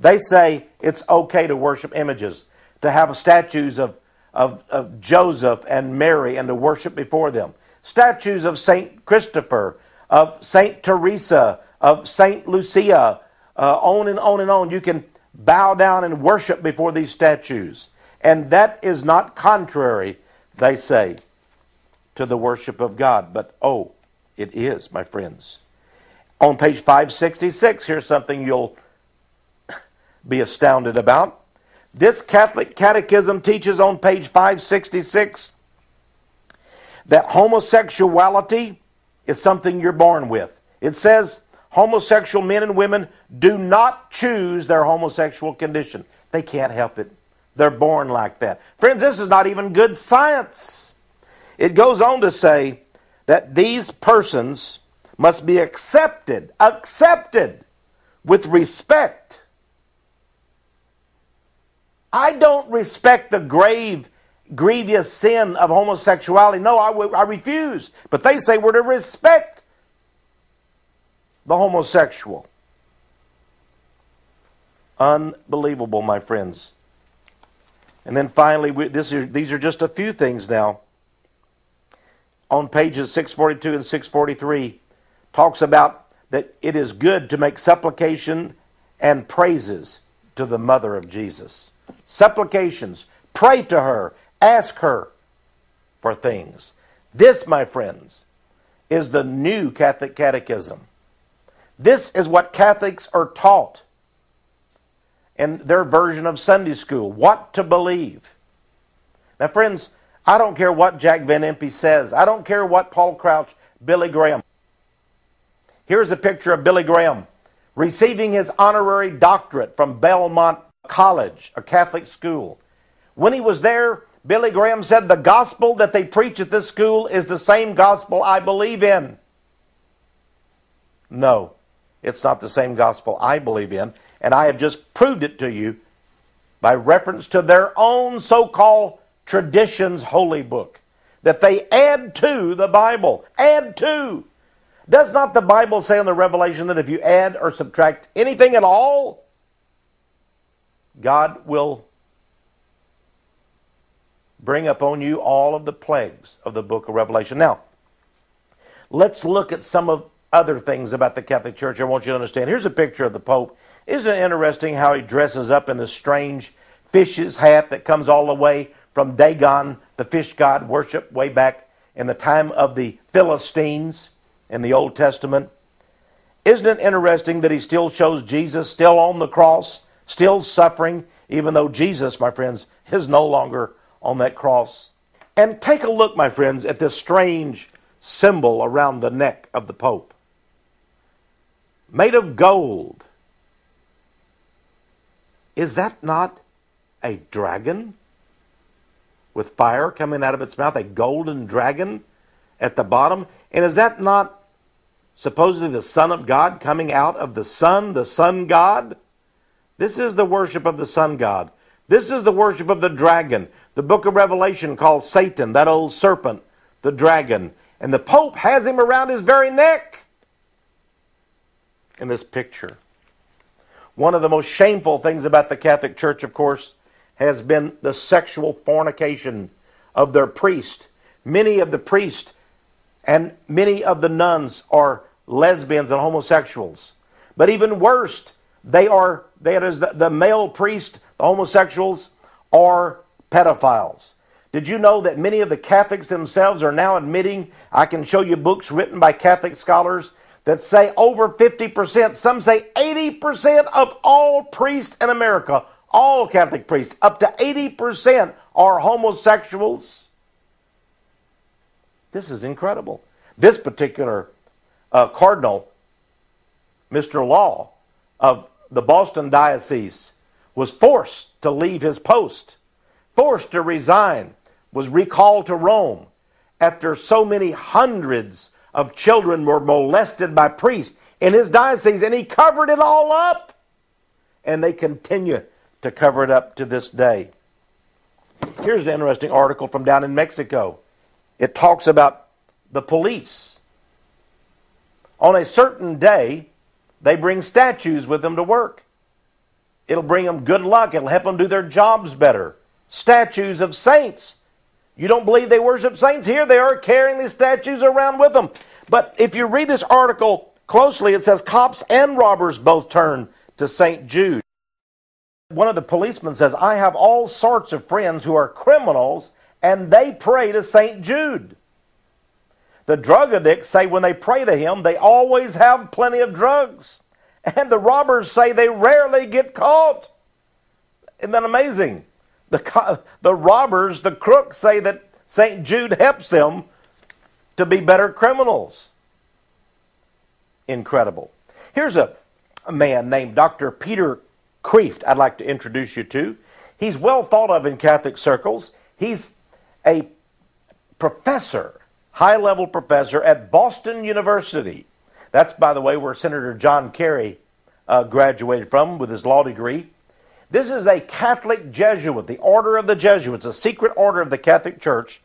A: They say it's okay to worship images, to have statues of, of, of Joseph and Mary and to worship before them. Statues of St. Christopher, of St. Teresa, of St. Lucia, uh, on and on and on. You can bow down and worship before these statues. And that is not contrary, they say, to the worship of God. But oh, it is, my friends. On page 566, here's something you'll be astounded about. This Catholic Catechism teaches on page 566 that homosexuality is something you're born with. It says homosexual men and women do not choose their homosexual condition. They can't help it. They're born like that. Friends, this is not even good science. It goes on to say that these persons must be accepted, accepted with respect. I don't respect the grave, grievous sin of homosexuality. No, I, I refuse. But they say we're to respect the homosexual. Unbelievable, my friends. And then finally, we, this is, these are just a few things now. On pages 642 and 643, talks about that it is good to make supplication and praises to the mother of Jesus. Supplications, pray to her, ask her for things. This, my friends, is the new Catholic Catechism. This is what Catholics are taught in their version of Sunday school what to believe. Now, friends, I don't care what Jack Van Impe says, I don't care what Paul Crouch, Billy Graham. Here's a picture of Billy Graham receiving his honorary doctorate from Belmont College, a Catholic school. When he was there, Billy Graham said, The gospel that they preach at this school is the same gospel I believe in. No, it's not the same gospel I believe in. And I have just proved it to you by reference to their own so called traditions holy book that they add to the Bible. Add to. Does not the Bible say in the Revelation that if you add or subtract anything at all, God will bring upon you all of the plagues of the book of Revelation? Now, let's look at some of other things about the Catholic Church I want you to understand. Here's a picture of the Pope isn't it interesting how he dresses up in the strange fish's hat that comes all the way from Dagon, the fish god worship way back in the time of the Philistines in the Old Testament? Isn't it interesting that he still shows Jesus still on the cross, still suffering, even though Jesus, my friends, is no longer on that cross? And take a look, my friends, at this strange symbol around the neck of the Pope. Made of gold is that not a dragon with fire coming out of its mouth, a golden dragon at the bottom? And is that not supposedly the Son of God coming out of the sun, the sun god? This is the worship of the sun god. This is the worship of the dragon. The book of Revelation calls Satan, that old serpent, the dragon. And the Pope has him around his very neck in this picture. One of the most shameful things about the Catholic Church, of course, has been the sexual fornication of their priest. Many of the priests and many of the nuns are lesbians and homosexuals. But even worse, they are that is the, the male priest, the homosexuals are pedophiles. Did you know that many of the Catholics themselves are now admitting? I can show you books written by Catholic scholars that say over 50%, some say 80% of all priests in America, all Catholic priests, up to 80% are homosexuals. This is incredible. This particular uh, cardinal, Mr. Law of the Boston Diocese, was forced to leave his post, forced to resign, was recalled to Rome after so many hundreds of children were molested by priests in his diocese, and he covered it all up. And they continue to cover it up to this day. Here's an interesting article from down in Mexico. It talks about the police. On a certain day, they bring statues with them to work. It'll bring them good luck. It'll help them do their jobs better. Statues of saints. You don't believe they worship saints? Here they are carrying these statues around with them. But if you read this article closely, it says cops and robbers both turn to St. Jude. One of the policemen says, I have all sorts of friends who are criminals and they pray to St. Jude. The drug addicts say when they pray to him, they always have plenty of drugs. And the robbers say they rarely get caught. Isn't that amazing? The, the robbers, the crooks say that St. Jude helps them to be better criminals. Incredible. Here's a, a man named Dr. Peter Kreeft I'd like to introduce you to. He's well thought of in Catholic circles. He's a professor, high level professor at Boston University. That's, by the way, where Senator John Kerry uh, graduated from with his law degree. This is a Catholic Jesuit, the Order of the Jesuits, a secret order of the Catholic Church.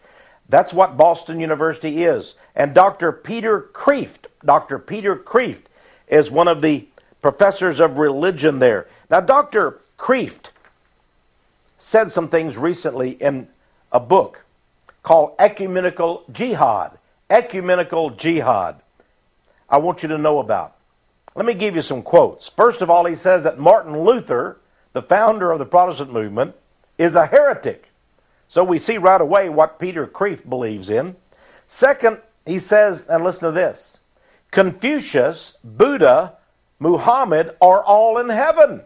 A: That's what Boston University is. And Dr. Peter Kreeft, Dr. Peter Kreeft is one of the professors of religion there. Now, Dr. Kreeft said some things recently in a book called Ecumenical Jihad. Ecumenical Jihad. I want you to know about. Let me give you some quotes. First of all, he says that Martin Luther, the founder of the Protestant movement, is a heretic. So we see right away what Peter Kreeft believes in. Second, he says, and listen to this Confucius, Buddha, Muhammad are all in heaven.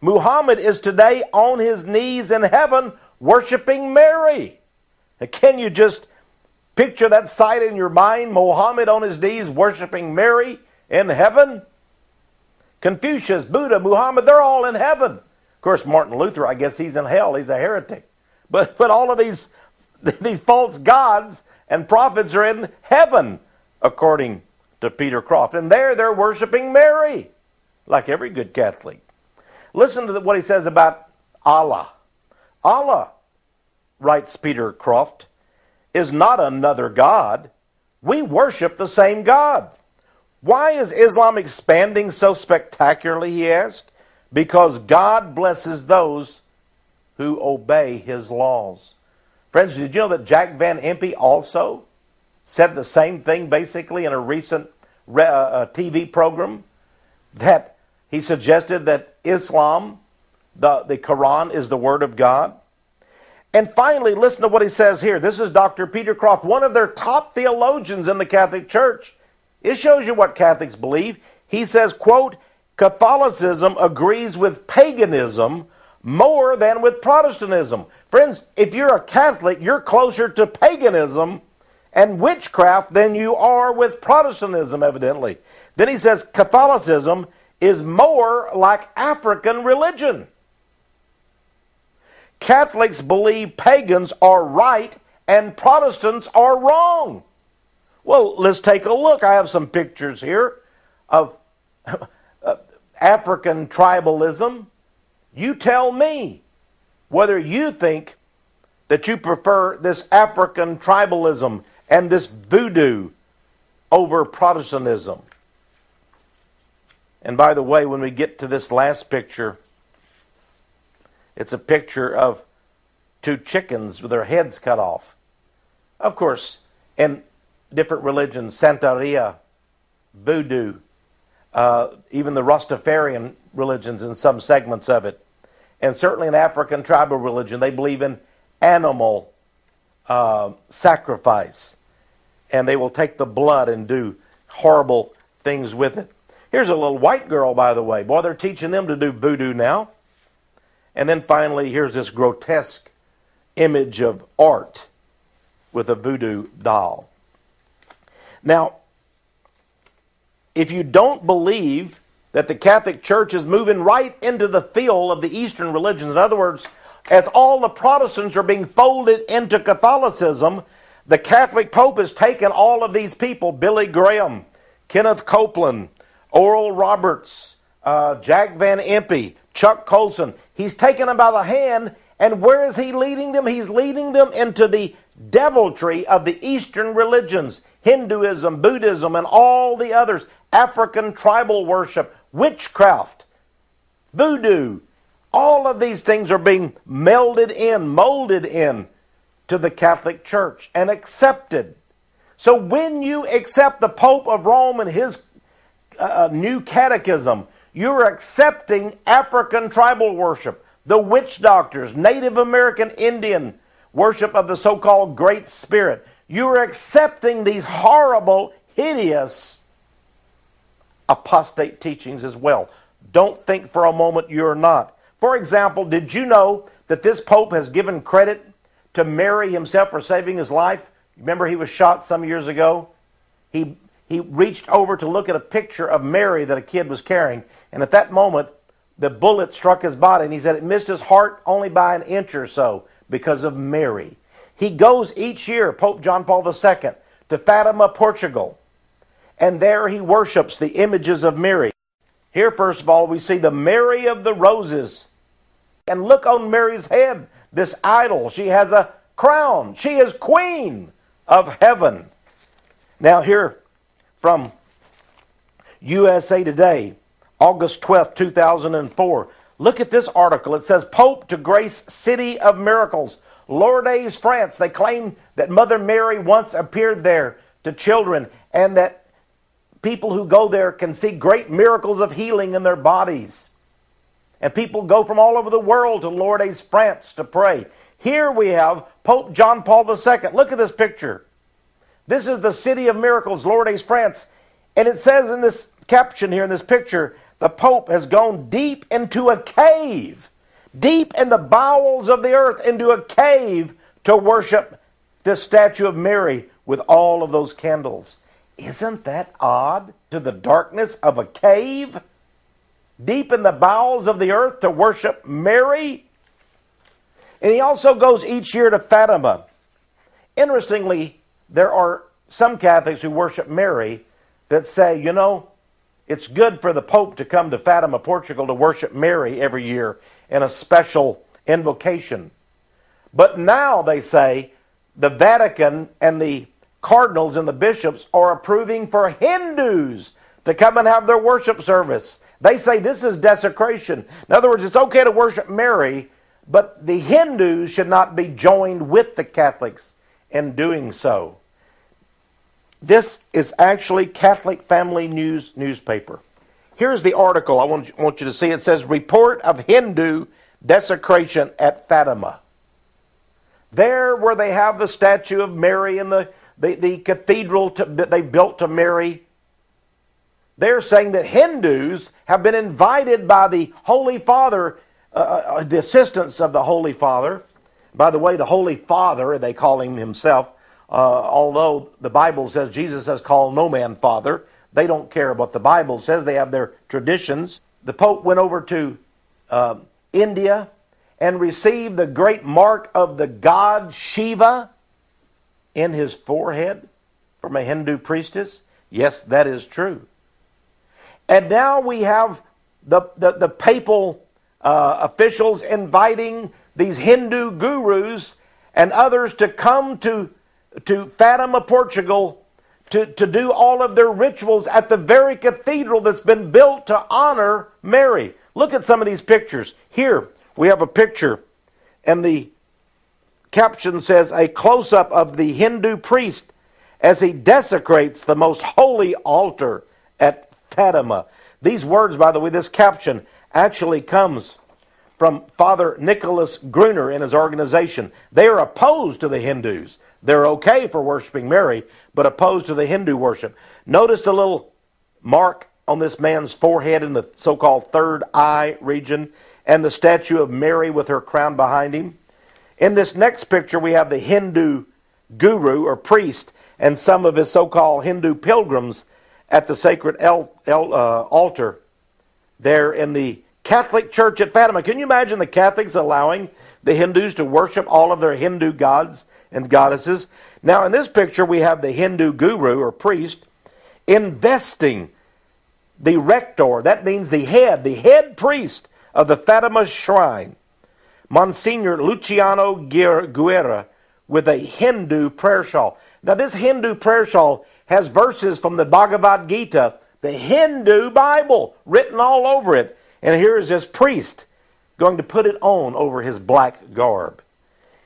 A: Muhammad is today on his knees in heaven worshiping Mary. Can you just picture that sight in your mind? Muhammad on his knees worshiping Mary in heaven? Confucius, Buddha, Muhammad, they're all in heaven. Of course, Martin Luther, I guess he's in hell. He's a heretic. But, but all of these, these false gods and prophets are in heaven, according to Peter Croft. And there they're worshiping Mary, like every good Catholic. Listen to what he says about Allah. Allah, writes Peter Croft, is not another God. We worship the same God. Why is Islam expanding so spectacularly, he asked. Because God blesses those who obey his laws. Friends, did you know that Jack Van Impe also said the same thing basically in a recent uh, uh TV program? That he suggested that Islam, the, the Quran, is the Word of God. And finally, listen to what he says here. This is Dr. Peter Croft, one of their top theologians in the Catholic Church. It shows you what Catholics believe. He says, quote, Catholicism agrees with paganism more than with Protestantism. Friends, if you're a Catholic, you're closer to paganism and witchcraft than you are with Protestantism, evidently. Then he says Catholicism is more like African religion. Catholics believe pagans are right and Protestants are wrong. Well, let's take a look. I have some pictures here of African tribalism. You tell me whether you think that you prefer this African tribalism and this voodoo over Protestantism. And by the way, when we get to this last picture, it's a picture of two chickens with their heads cut off. Of course, in different religions, Santeria, voodoo, uh, even the Rastafarian religions in some segments of it, and certainly in African tribal religion, they believe in animal uh, sacrifice, and they will take the blood and do horrible things with it. Here's a little white girl, by the way. Boy, they're teaching them to do voodoo now. And then finally, here's this grotesque image of art with a voodoo doll. Now, if you don't believe that the Catholic Church is moving right into the field of the Eastern religions, in other words, as all the Protestants are being folded into Catholicism, the Catholic Pope has taken all of these people Billy Graham, Kenneth Copeland, Oral Roberts, uh, Jack Van Impe, Chuck Colson. He's taken them by the hand And where is he leading them? He's leading them into the deviltry of the Eastern religions Hinduism, Buddhism, and all the others, African tribal worship, witchcraft, voodoo. All of these things are being melded in, molded in to the Catholic Church and accepted. So when you accept the Pope of Rome and his uh, uh new catechism, you're accepting African tribal worship, the witch doctors, Native American Indian worship of the so called Great Spirit. You're accepting these horrible, hideous, apostate teachings as well. Don't think for a moment you're not. For example, did you know that this Pope has given credit to Mary himself for saving his life? Remember, he was shot some years ago? He, he reached over to look at a picture of Mary that a kid was carrying, and at that moment, the bullet struck his body, and he said it missed his heart only by an inch or so because of Mary. He goes each year, Pope John Paul II, to Fatima, Portugal, and there he worships the images of Mary. Here, first of all, we see the Mary of the Roses. And look on Mary's head, this idol. She has a crown. She is queen of heaven. Now, here from USA Today, August 12th, 2004. Look at this article. It says Pope to grace City of Miracles. Lourdes, France. They claim that Mother Mary once appeared there to children and that people who go there can see great miracles of healing in their bodies. And people go from all over the world to Lourdes, France to pray. Here we have Pope John Paul II. Look at this picture. This is the city of miracles, Lourdes, France. And it says in this caption here in this picture, the Pope has gone deep into a cave, deep in the bowels of the earth, into a cave to worship this statue of Mary with all of those candles. Isn't that odd? To the darkness of a cave, deep in the bowels of the earth to worship Mary. And he also goes each year to Fatima. Interestingly, there are some Catholics who worship Mary that say, you know, it's good for the Pope to come to Fatima, Portugal to worship Mary every year in a special invocation. But now they say the Vatican and the cardinals and the bishops are approving for Hindus to come and have their worship service. They say this is desecration. In other words, it's okay to worship Mary, but the Hindus should not be joined with the Catholics in doing so. This is actually Catholic Family News newspaper. Here's the article I want, want you to see. It says Report of Hindu Desecration at Fatima. There, where they have the statue of Mary and the the, the cathedral to, that they built to Mary. They're saying that Hindus have been invited by the Holy Father, uh, uh, the assistance of the Holy Father. By the way, the Holy Father, they call him himself, uh, although the Bible says Jesus has called no man Father. They don't care what the Bible says, they have their traditions. The Pope went over to uh, India and received the great mark of the god Shiva in his forehead from a Hindu priestess? Yes, that is true. And now we have the, the, the papal uh, officials inviting these Hindu gurus and others to come to, to Fatima, Portugal, to, to do all of their rituals at the very cathedral that's been built to honor Mary. Look at some of these pictures. Here we have a picture, and the caption says a close up of the Hindu priest as he desecrates the most holy altar at Fatima. These words, by the way, this caption actually comes from Father Nicholas Gruner and his organization. They are opposed to the Hindus. They're okay for worshiping Mary, but opposed to the Hindu worship. Notice the little mark on this man's forehead in the so called third eye region and the statue of Mary with her crown behind him. In this next picture, we have the Hindu guru or priest and some of his so called Hindu pilgrims at the sacred el, el, uh, altar there in the Catholic Church at Fatima. Can you imagine the Catholics allowing the Hindus to worship all of their Hindu gods and goddesses? Now, in this picture, we have the Hindu guru or priest investing the rector, that means the head, the head priest of the Fatima shrine Monsignor Luciano Guerra with a Hindu prayer shawl. Now, this Hindu prayer shawl has verses from the Bhagavad Gita, the Hindu Bible, written all over it. And here is this priest going to put it on over his black garb.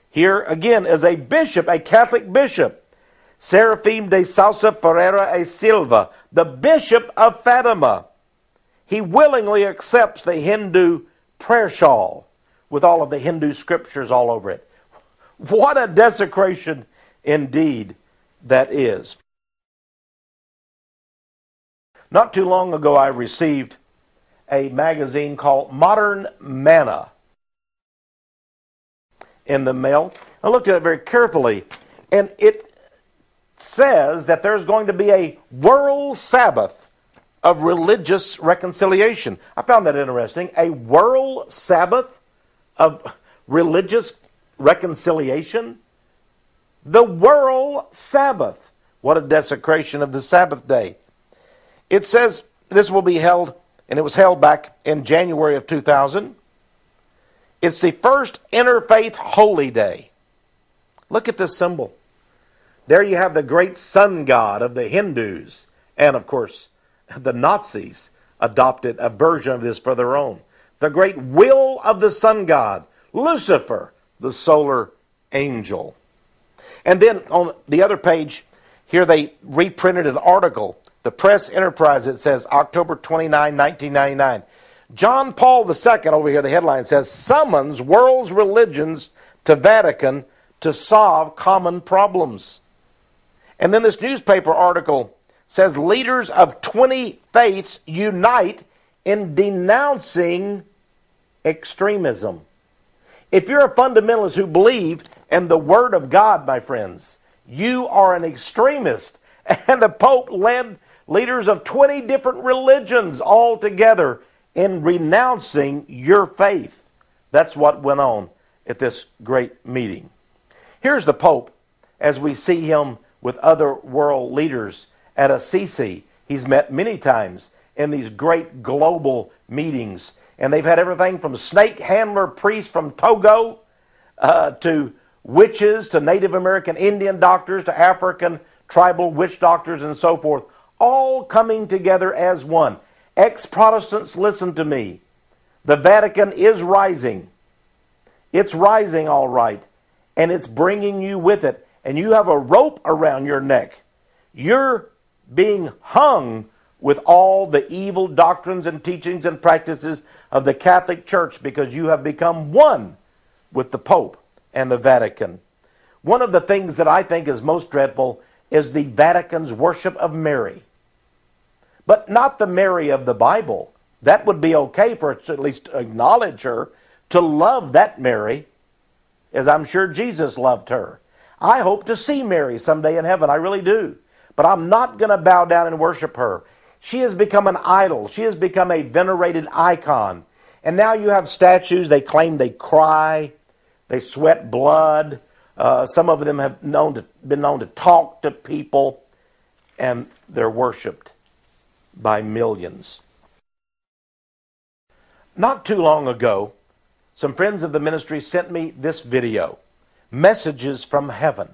A: Here again is a bishop, a Catholic bishop, Seraphim de Sousa Ferreira e Silva, the bishop of Fatima. He willingly accepts the Hindu prayer shawl with all of the Hindu scriptures all over it. What a desecration indeed that is. Not too long ago, I received a magazine called Modern Manna in the mail. I looked at it very carefully, and it says that there's going to be a world Sabbath of religious reconciliation. I found that interesting. A world Sabbath of religious reconciliation? The world Sabbath. What a desecration of the Sabbath day. It says this will be held, and it was held back in January of 2000. It's the first interfaith holy day. Look at this symbol. There you have the great sun god of the Hindus. And of course, the Nazis adopted a version of this for their own. The great will of the sun god, Lucifer, the solar angel. And then on the other page, here they reprinted an article, the Press Enterprise, it says October 29, 1999. John Paul II, over here, the headline says, summons world's religions to Vatican to solve common problems. And then this newspaper article says leaders of 20 faiths unite in denouncing extremism. If you're a fundamentalist who believe in the Word of God, my friends, you are an extremist. And the Pope led leaders of 20 different religions all together in renouncing your faith. That's what went on at this great meeting. Here's the Pope as we see him with other world leaders at Assisi. He's met many times in these great global meetings. And they've had everything from snake handler priests from Togo uh, to witches to Native American Indian doctors to African tribal witch doctors and so forth, all coming together as one. Ex Protestants, listen to me. The Vatican is rising. It's rising, all right, and it's bringing you with it and you have a rope around your neck, you're being hung with all the evil doctrines and teachings and practices of the Catholic Church because you have become one with the Pope and the Vatican. One of the things that I think is most dreadful is the Vatican's worship of Mary. But not the Mary of the Bible. That would be okay for us to at least acknowledge her, to love that Mary, as I'm sure Jesus loved her. I hope to see Mary someday in heaven. I really do. But I'm not going to bow down and worship her. She has become an idol. She has become a venerated icon. And now you have statues. They claim they cry, they sweat blood. Uh, some of them have known to, been known to talk to people, and they're worshiped by millions. Not too long ago, some friends of the ministry sent me this video messages from heaven.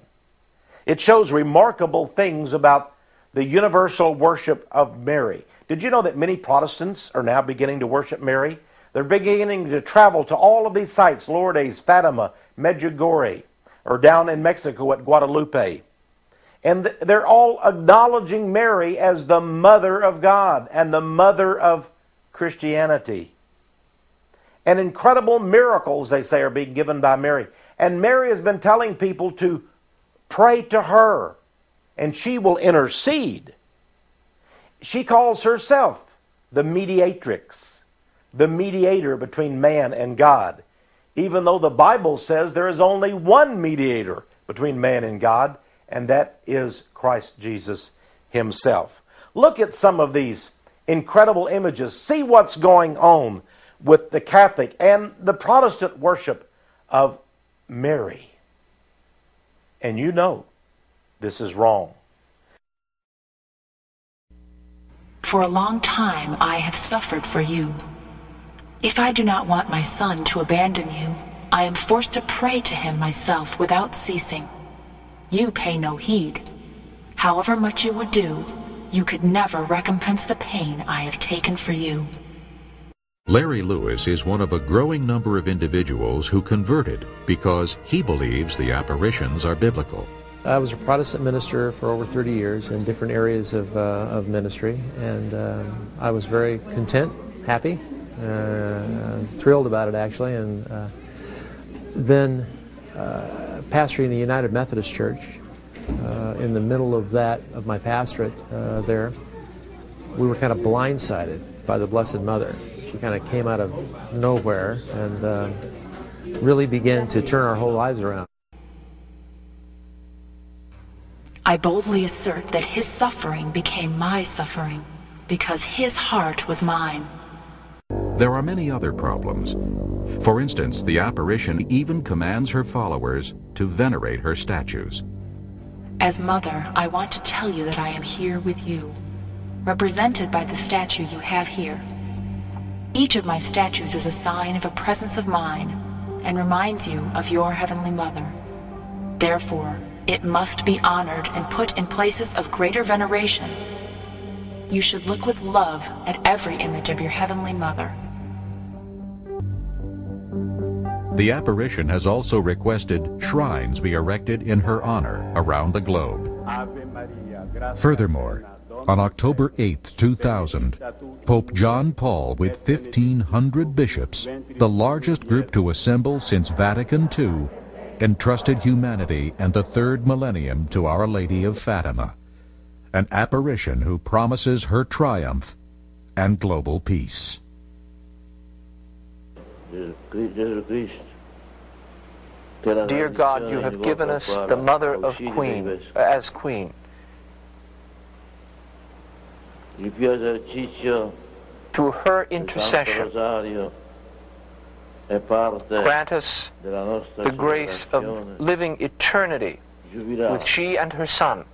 A: It shows remarkable things about the universal worship of Mary. Did you know that many Protestants are now beginning to worship Mary? They're beginning to travel to all of these sites Lourdes, Fatima, Medjugorje, or down in Mexico at Guadalupe. And they're all acknowledging Mary as the mother of God and the mother of Christianity. And incredible miracles, they say, are being given by Mary. And Mary has been telling people to pray to her, and she will intercede. She calls herself the mediatrix, the mediator between man and God, even though the Bible says there is only one mediator between man and God, and that is Christ Jesus himself. Look at some of these incredible images. See what's going on with the Catholic and the Protestant worship of Mary. And you know this is wrong.
L: For a long time I have suffered for you. If I do not want my son to abandon you, I am forced to pray to him myself without ceasing. You pay no heed. However much you would do, you could never recompense the pain I have taken for you.
I: Larry Lewis is one of a growing number of individuals who converted because he believes the apparitions are biblical.
M: I was a Protestant minister for over 30 years in different areas of, uh, of ministry, and uh, I was very content, happy, uh, thrilled about it actually, and uh, then uh, pastoring the United Methodist Church. Uh, in the middle of that, of my pastorate there, we were kind of blindsided by the Blessed Mother. She kind of came out of nowhere and really began to turn our whole lives around.
L: I boldly assert that his suffering became my suffering because his heart was mine.
I: There are many other problems. For instance, the apparition even commands her followers to venerate her statues.
L: As mother, I want to tell you that I am here with you, represented by the statue you have here. Each of my statues is a sign of a presence of mine and reminds you of your Heavenly Mother. Therefore, it must be honored and put in places of greater veneration. You should look with love at every image of your Heavenly Mother.
I: The apparition has also requested shrines be erected in her honor around the globe. Furthermore, on October 8, 2000, Pope John Paul with 1,500 bishops, the largest group to assemble since Vatican II, entrusted humanity and the third millennium to Our Lady of Fatima, an apparition who promises her triumph and global peace.
N: Dear God, you have given us the Mother of Queen uh, as Queen. Through her intercession, grant us the grace of living eternity with she and her son.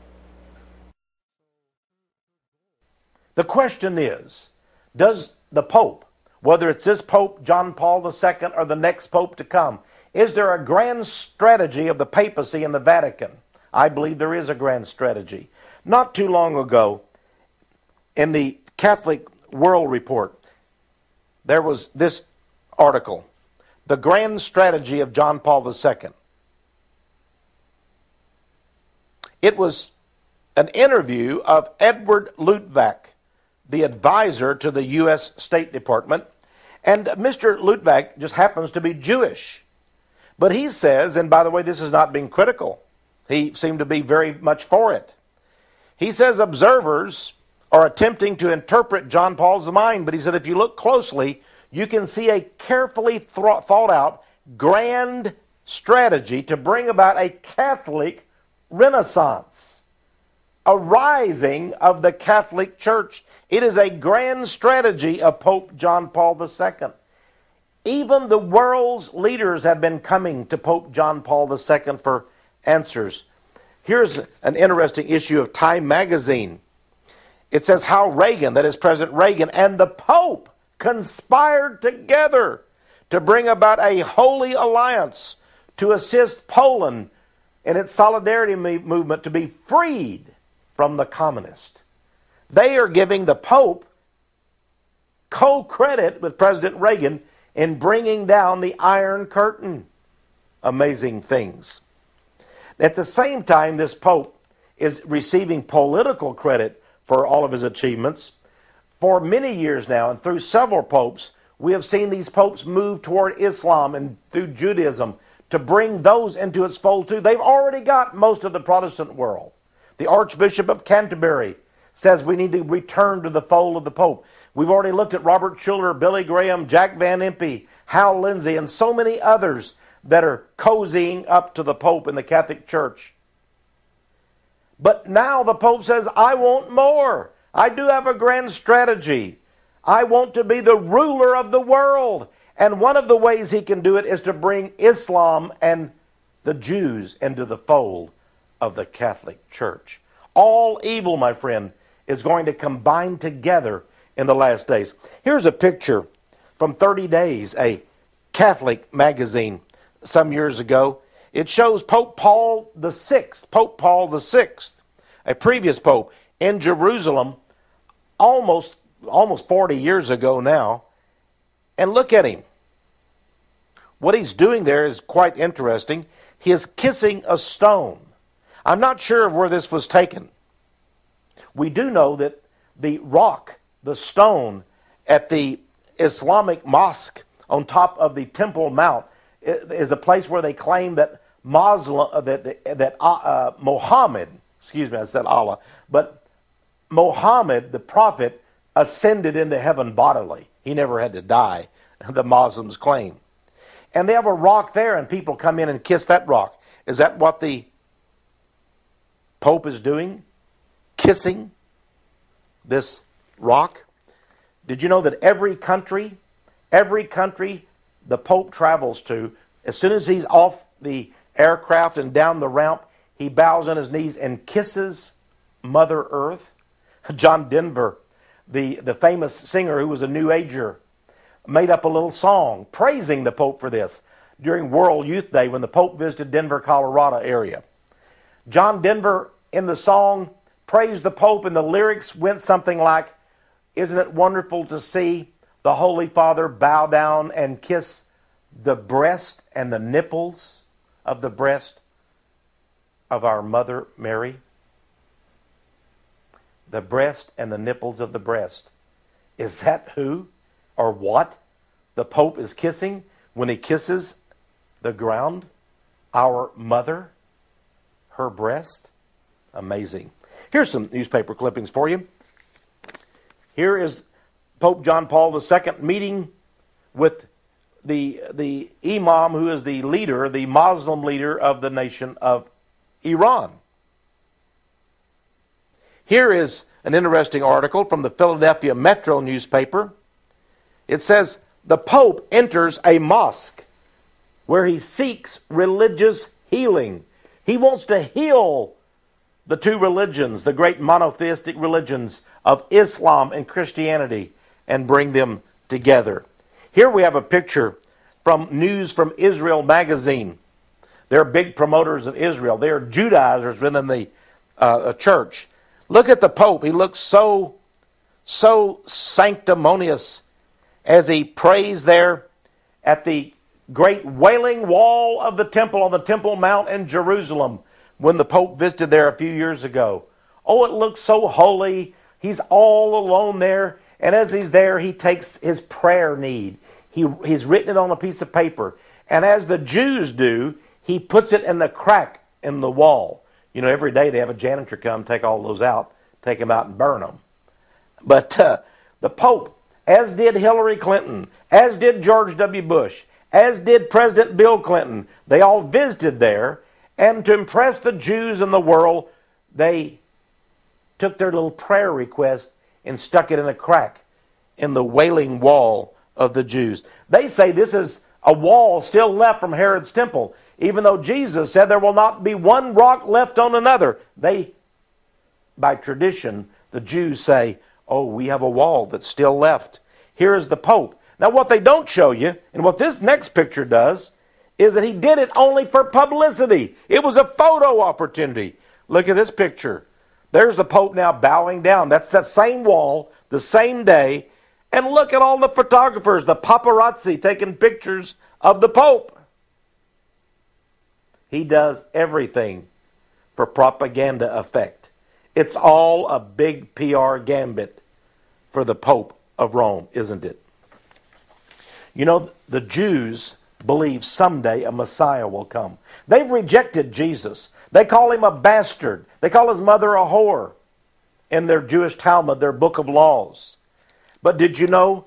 A: The question is Does the Pope, whether it's this Pope, John Paul II, or the next Pope to come, is there a grand strategy of the papacy and the Vatican? I believe there is a grand strategy. Not too long ago, in the Catholic World Report, there was this article The Grand Strategy of John Paul II. It was an interview of Edward Luttwak, the advisor to the U.S. State Department. And Mr. Luttwak just happens to be Jewish. But he says, and by the way, this is not being critical, he seemed to be very much for it. He says observers are attempting to interpret John Paul's mind, but he said if you look closely, you can see a carefully thought out, grand strategy to bring about a Catholic renaissance, a rising of the Catholic Church. It is a grand strategy of Pope John Paul II. Even the world's leaders have been coming to Pope John Paul II for answers. Here's an interesting issue of Time magazine. It says how Reagan, that is President Reagan, and the Pope conspired together to bring about a holy alliance to assist Poland in its solidarity movement to be freed from the communist. They are giving the Pope co credit with President Reagan in bringing down the Iron Curtain. Amazing things. At the same time, this Pope is receiving political credit for all of his achievements. For many years now, and through several popes, we have seen these popes move toward Islam and through Judaism to bring those into its fold too. They've already got most of the Protestant world. The Archbishop of Canterbury says we need to return to the fold of the Pope. We've already looked at Robert Schuller, Billy Graham, Jack Van Impe, Hal Lindsey, and so many others that are cozying up to the Pope in the Catholic Church. But now the Pope says, I want more. I do have a grand strategy. I want to be the ruler of the world. And one of the ways he can do it is to bring Islam and the Jews into the fold of the Catholic Church. All evil, my friend, is going to combine together in the last days. Here's a picture from 30 Days, a Catholic magazine some years ago. It shows Pope Paul Sixth, Pope Paul Sixth, a previous pope in Jerusalem, almost almost 40 years ago now. And look at him. What he's doing there is quite interesting. He is kissing a stone. I'm not sure of where this was taken. We do know that the rock, the stone at the Islamic mosque on top of the Temple Mount is the place where they claim that Muslim uh, that that uh, uh, Muhammad, excuse me, I said Allah, but Muhammad, the prophet, ascended into heaven bodily. He never had to die. The Muslims claim, and they have a rock there, and people come in and kiss that rock. Is that what the Pope is doing? Kissing this rock? Did you know that every country, every country the Pope travels to, as soon as he's off the aircraft and down the ramp, he bows on his knees and kisses Mother Earth. John Denver, the, the famous singer who was a New Ager, made up a little song praising the Pope for this during World Youth Day when the Pope visited Denver, Colorado area. John Denver in the song praised the Pope, and the lyrics went something like, Isn't it wonderful to see the Holy Father bow down and kiss the breast and the nipples of the breast of our Mother Mary? The breast and the nipples of the breast. Is that who or what the Pope is kissing when he kisses the ground? Our mother? Her breast? Amazing. Here's some newspaper clippings for you. Here is Pope John Paul II meeting with the, the Imam, who is the leader, the Muslim leader of the nation of Iran. Here is an interesting article from the Philadelphia Metro newspaper. It says, The Pope enters a mosque where he seeks religious healing. He wants to heal the two religions, the great monotheistic religions of Islam and Christianity and bring them together. Here we have a picture from News from Israel magazine. They're big promoters of Israel. They're Judaizers within the uh, church. Look at the Pope. He looks so, so sanctimonious as he prays there at the great wailing wall of the temple on the Temple Mount in Jerusalem when the Pope visited there a few years ago. Oh, it looks so holy. He's all alone there. And as he's there, he takes his prayer need. He, he's written it on a piece of paper. And as the Jews do, he puts it in the crack in the wall. You know, every day they have a janitor come take all those out, take them out and burn them. But uh, the Pope, as did Hillary Clinton, as did George W. Bush, as did President Bill Clinton, they all visited there. And to impress the Jews and the world, they took their little prayer request and stuck it in a crack in the wailing wall of the Jews. They say this is a wall still left from Herod's temple, even though Jesus said there will not be one rock left on another. They, by tradition, the Jews say, oh, we have a wall that's still left. Here is the Pope. Now, what they don't show you, and what this next picture does, is that he did it only for publicity. It was a photo opportunity. Look at this picture. There's the Pope now bowing down. That's that same wall, the same day. And look at all the photographers, the paparazzi taking pictures of the Pope. He does everything for propaganda effect. It's all a big PR gambit for the Pope of Rome, isn't it? You know, the Jews believe someday a Messiah will come. They've rejected Jesus. They call him a bastard. They call his mother a whore in their Jewish Talmud, their book of laws. But did you know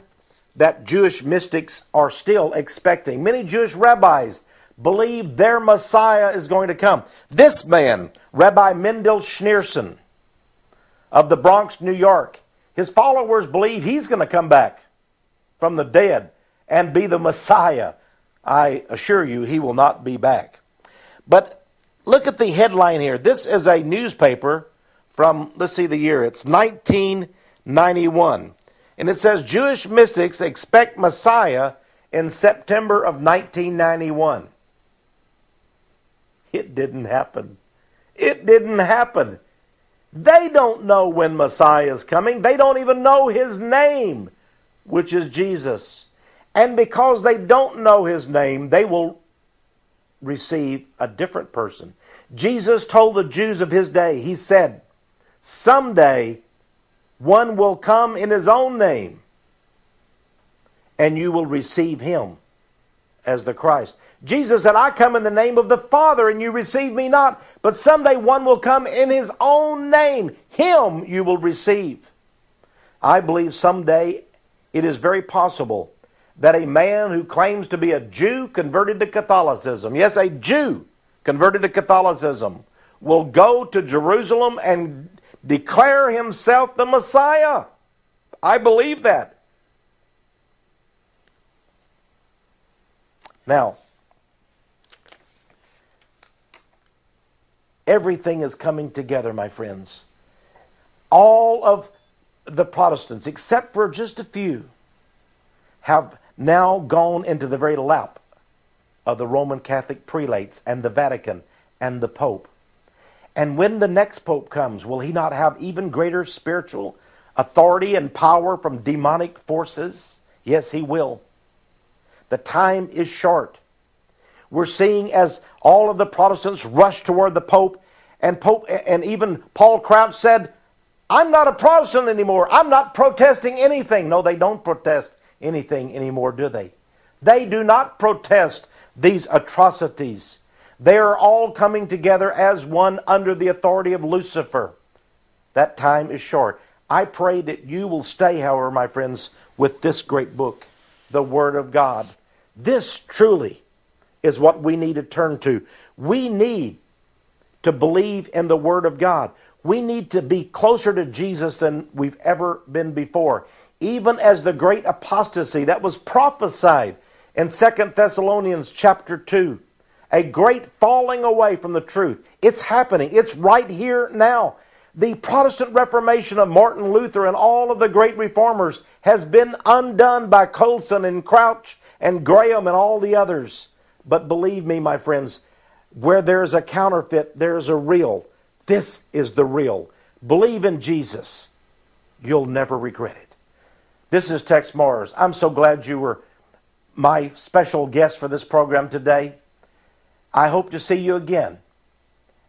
A: that Jewish mystics are still expecting? Many Jewish rabbis believe their Messiah is going to come. This man, Rabbi Mendel Schneerson of the Bronx, New York, his followers believe he's going to come back from the dead and be the Messiah. I assure you, he will not be back. But Look at the headline here. This is a newspaper from, let's see the year, it's 1991. And it says Jewish mystics expect Messiah in September of 1991. It didn't happen. It didn't happen. They don't know when Messiah is coming. They don't even know his name, which is Jesus. And because they don't know his name, they will receive a different person. Jesus told the Jews of his day, he said, Someday one will come in his own name, and you will receive him as the Christ. Jesus said, I come in the name of the Father, and you receive me not. But someday one will come in his own name. Him you will receive. I believe someday it is very possible that a man who claims to be a Jew converted to Catholicism, yes, a Jew converted to Catholicism, will go to Jerusalem and declare himself the Messiah. I believe that. Now, everything is coming together, my friends. All of the Protestants, except for just a few, have now gone into the very lap of the Roman Catholic prelates and the Vatican and the Pope. And when the next Pope comes, will he not have even greater spiritual authority and power from demonic forces? Yes, he will. The time is short. We're seeing as all of the Protestants rush toward the Pope, and Pope and even Paul Crouch said, I'm not a Protestant anymore. I'm not protesting anything. No, they don't protest anything anymore, do they? They do not protest these atrocities. They are all coming together as one under the authority of Lucifer. That time is short. I pray that you will stay, however, my friends, with this great book, the Word of God. This truly is what we need to turn to. We need to believe in the Word of God. We need to be closer to Jesus than we've ever been before. Even as the great apostasy that was prophesied in Second Thessalonians chapter 2, a great falling away from the truth. It's happening. It's right here now. The Protestant Reformation of Martin Luther and all of the great reformers has been undone by Colson and Crouch and Graham and all the others. But believe me, my friends, where there's a counterfeit, there's a real. This is the real. Believe in Jesus. You'll never regret it. This is Texe Marrs. I'm so glad you were my special guest for this program today. I hope to see you again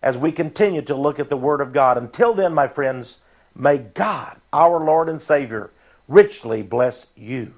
A: as we continue to look at the Word of God. Until then, my friends, may God, our Lord and Savior, richly bless you.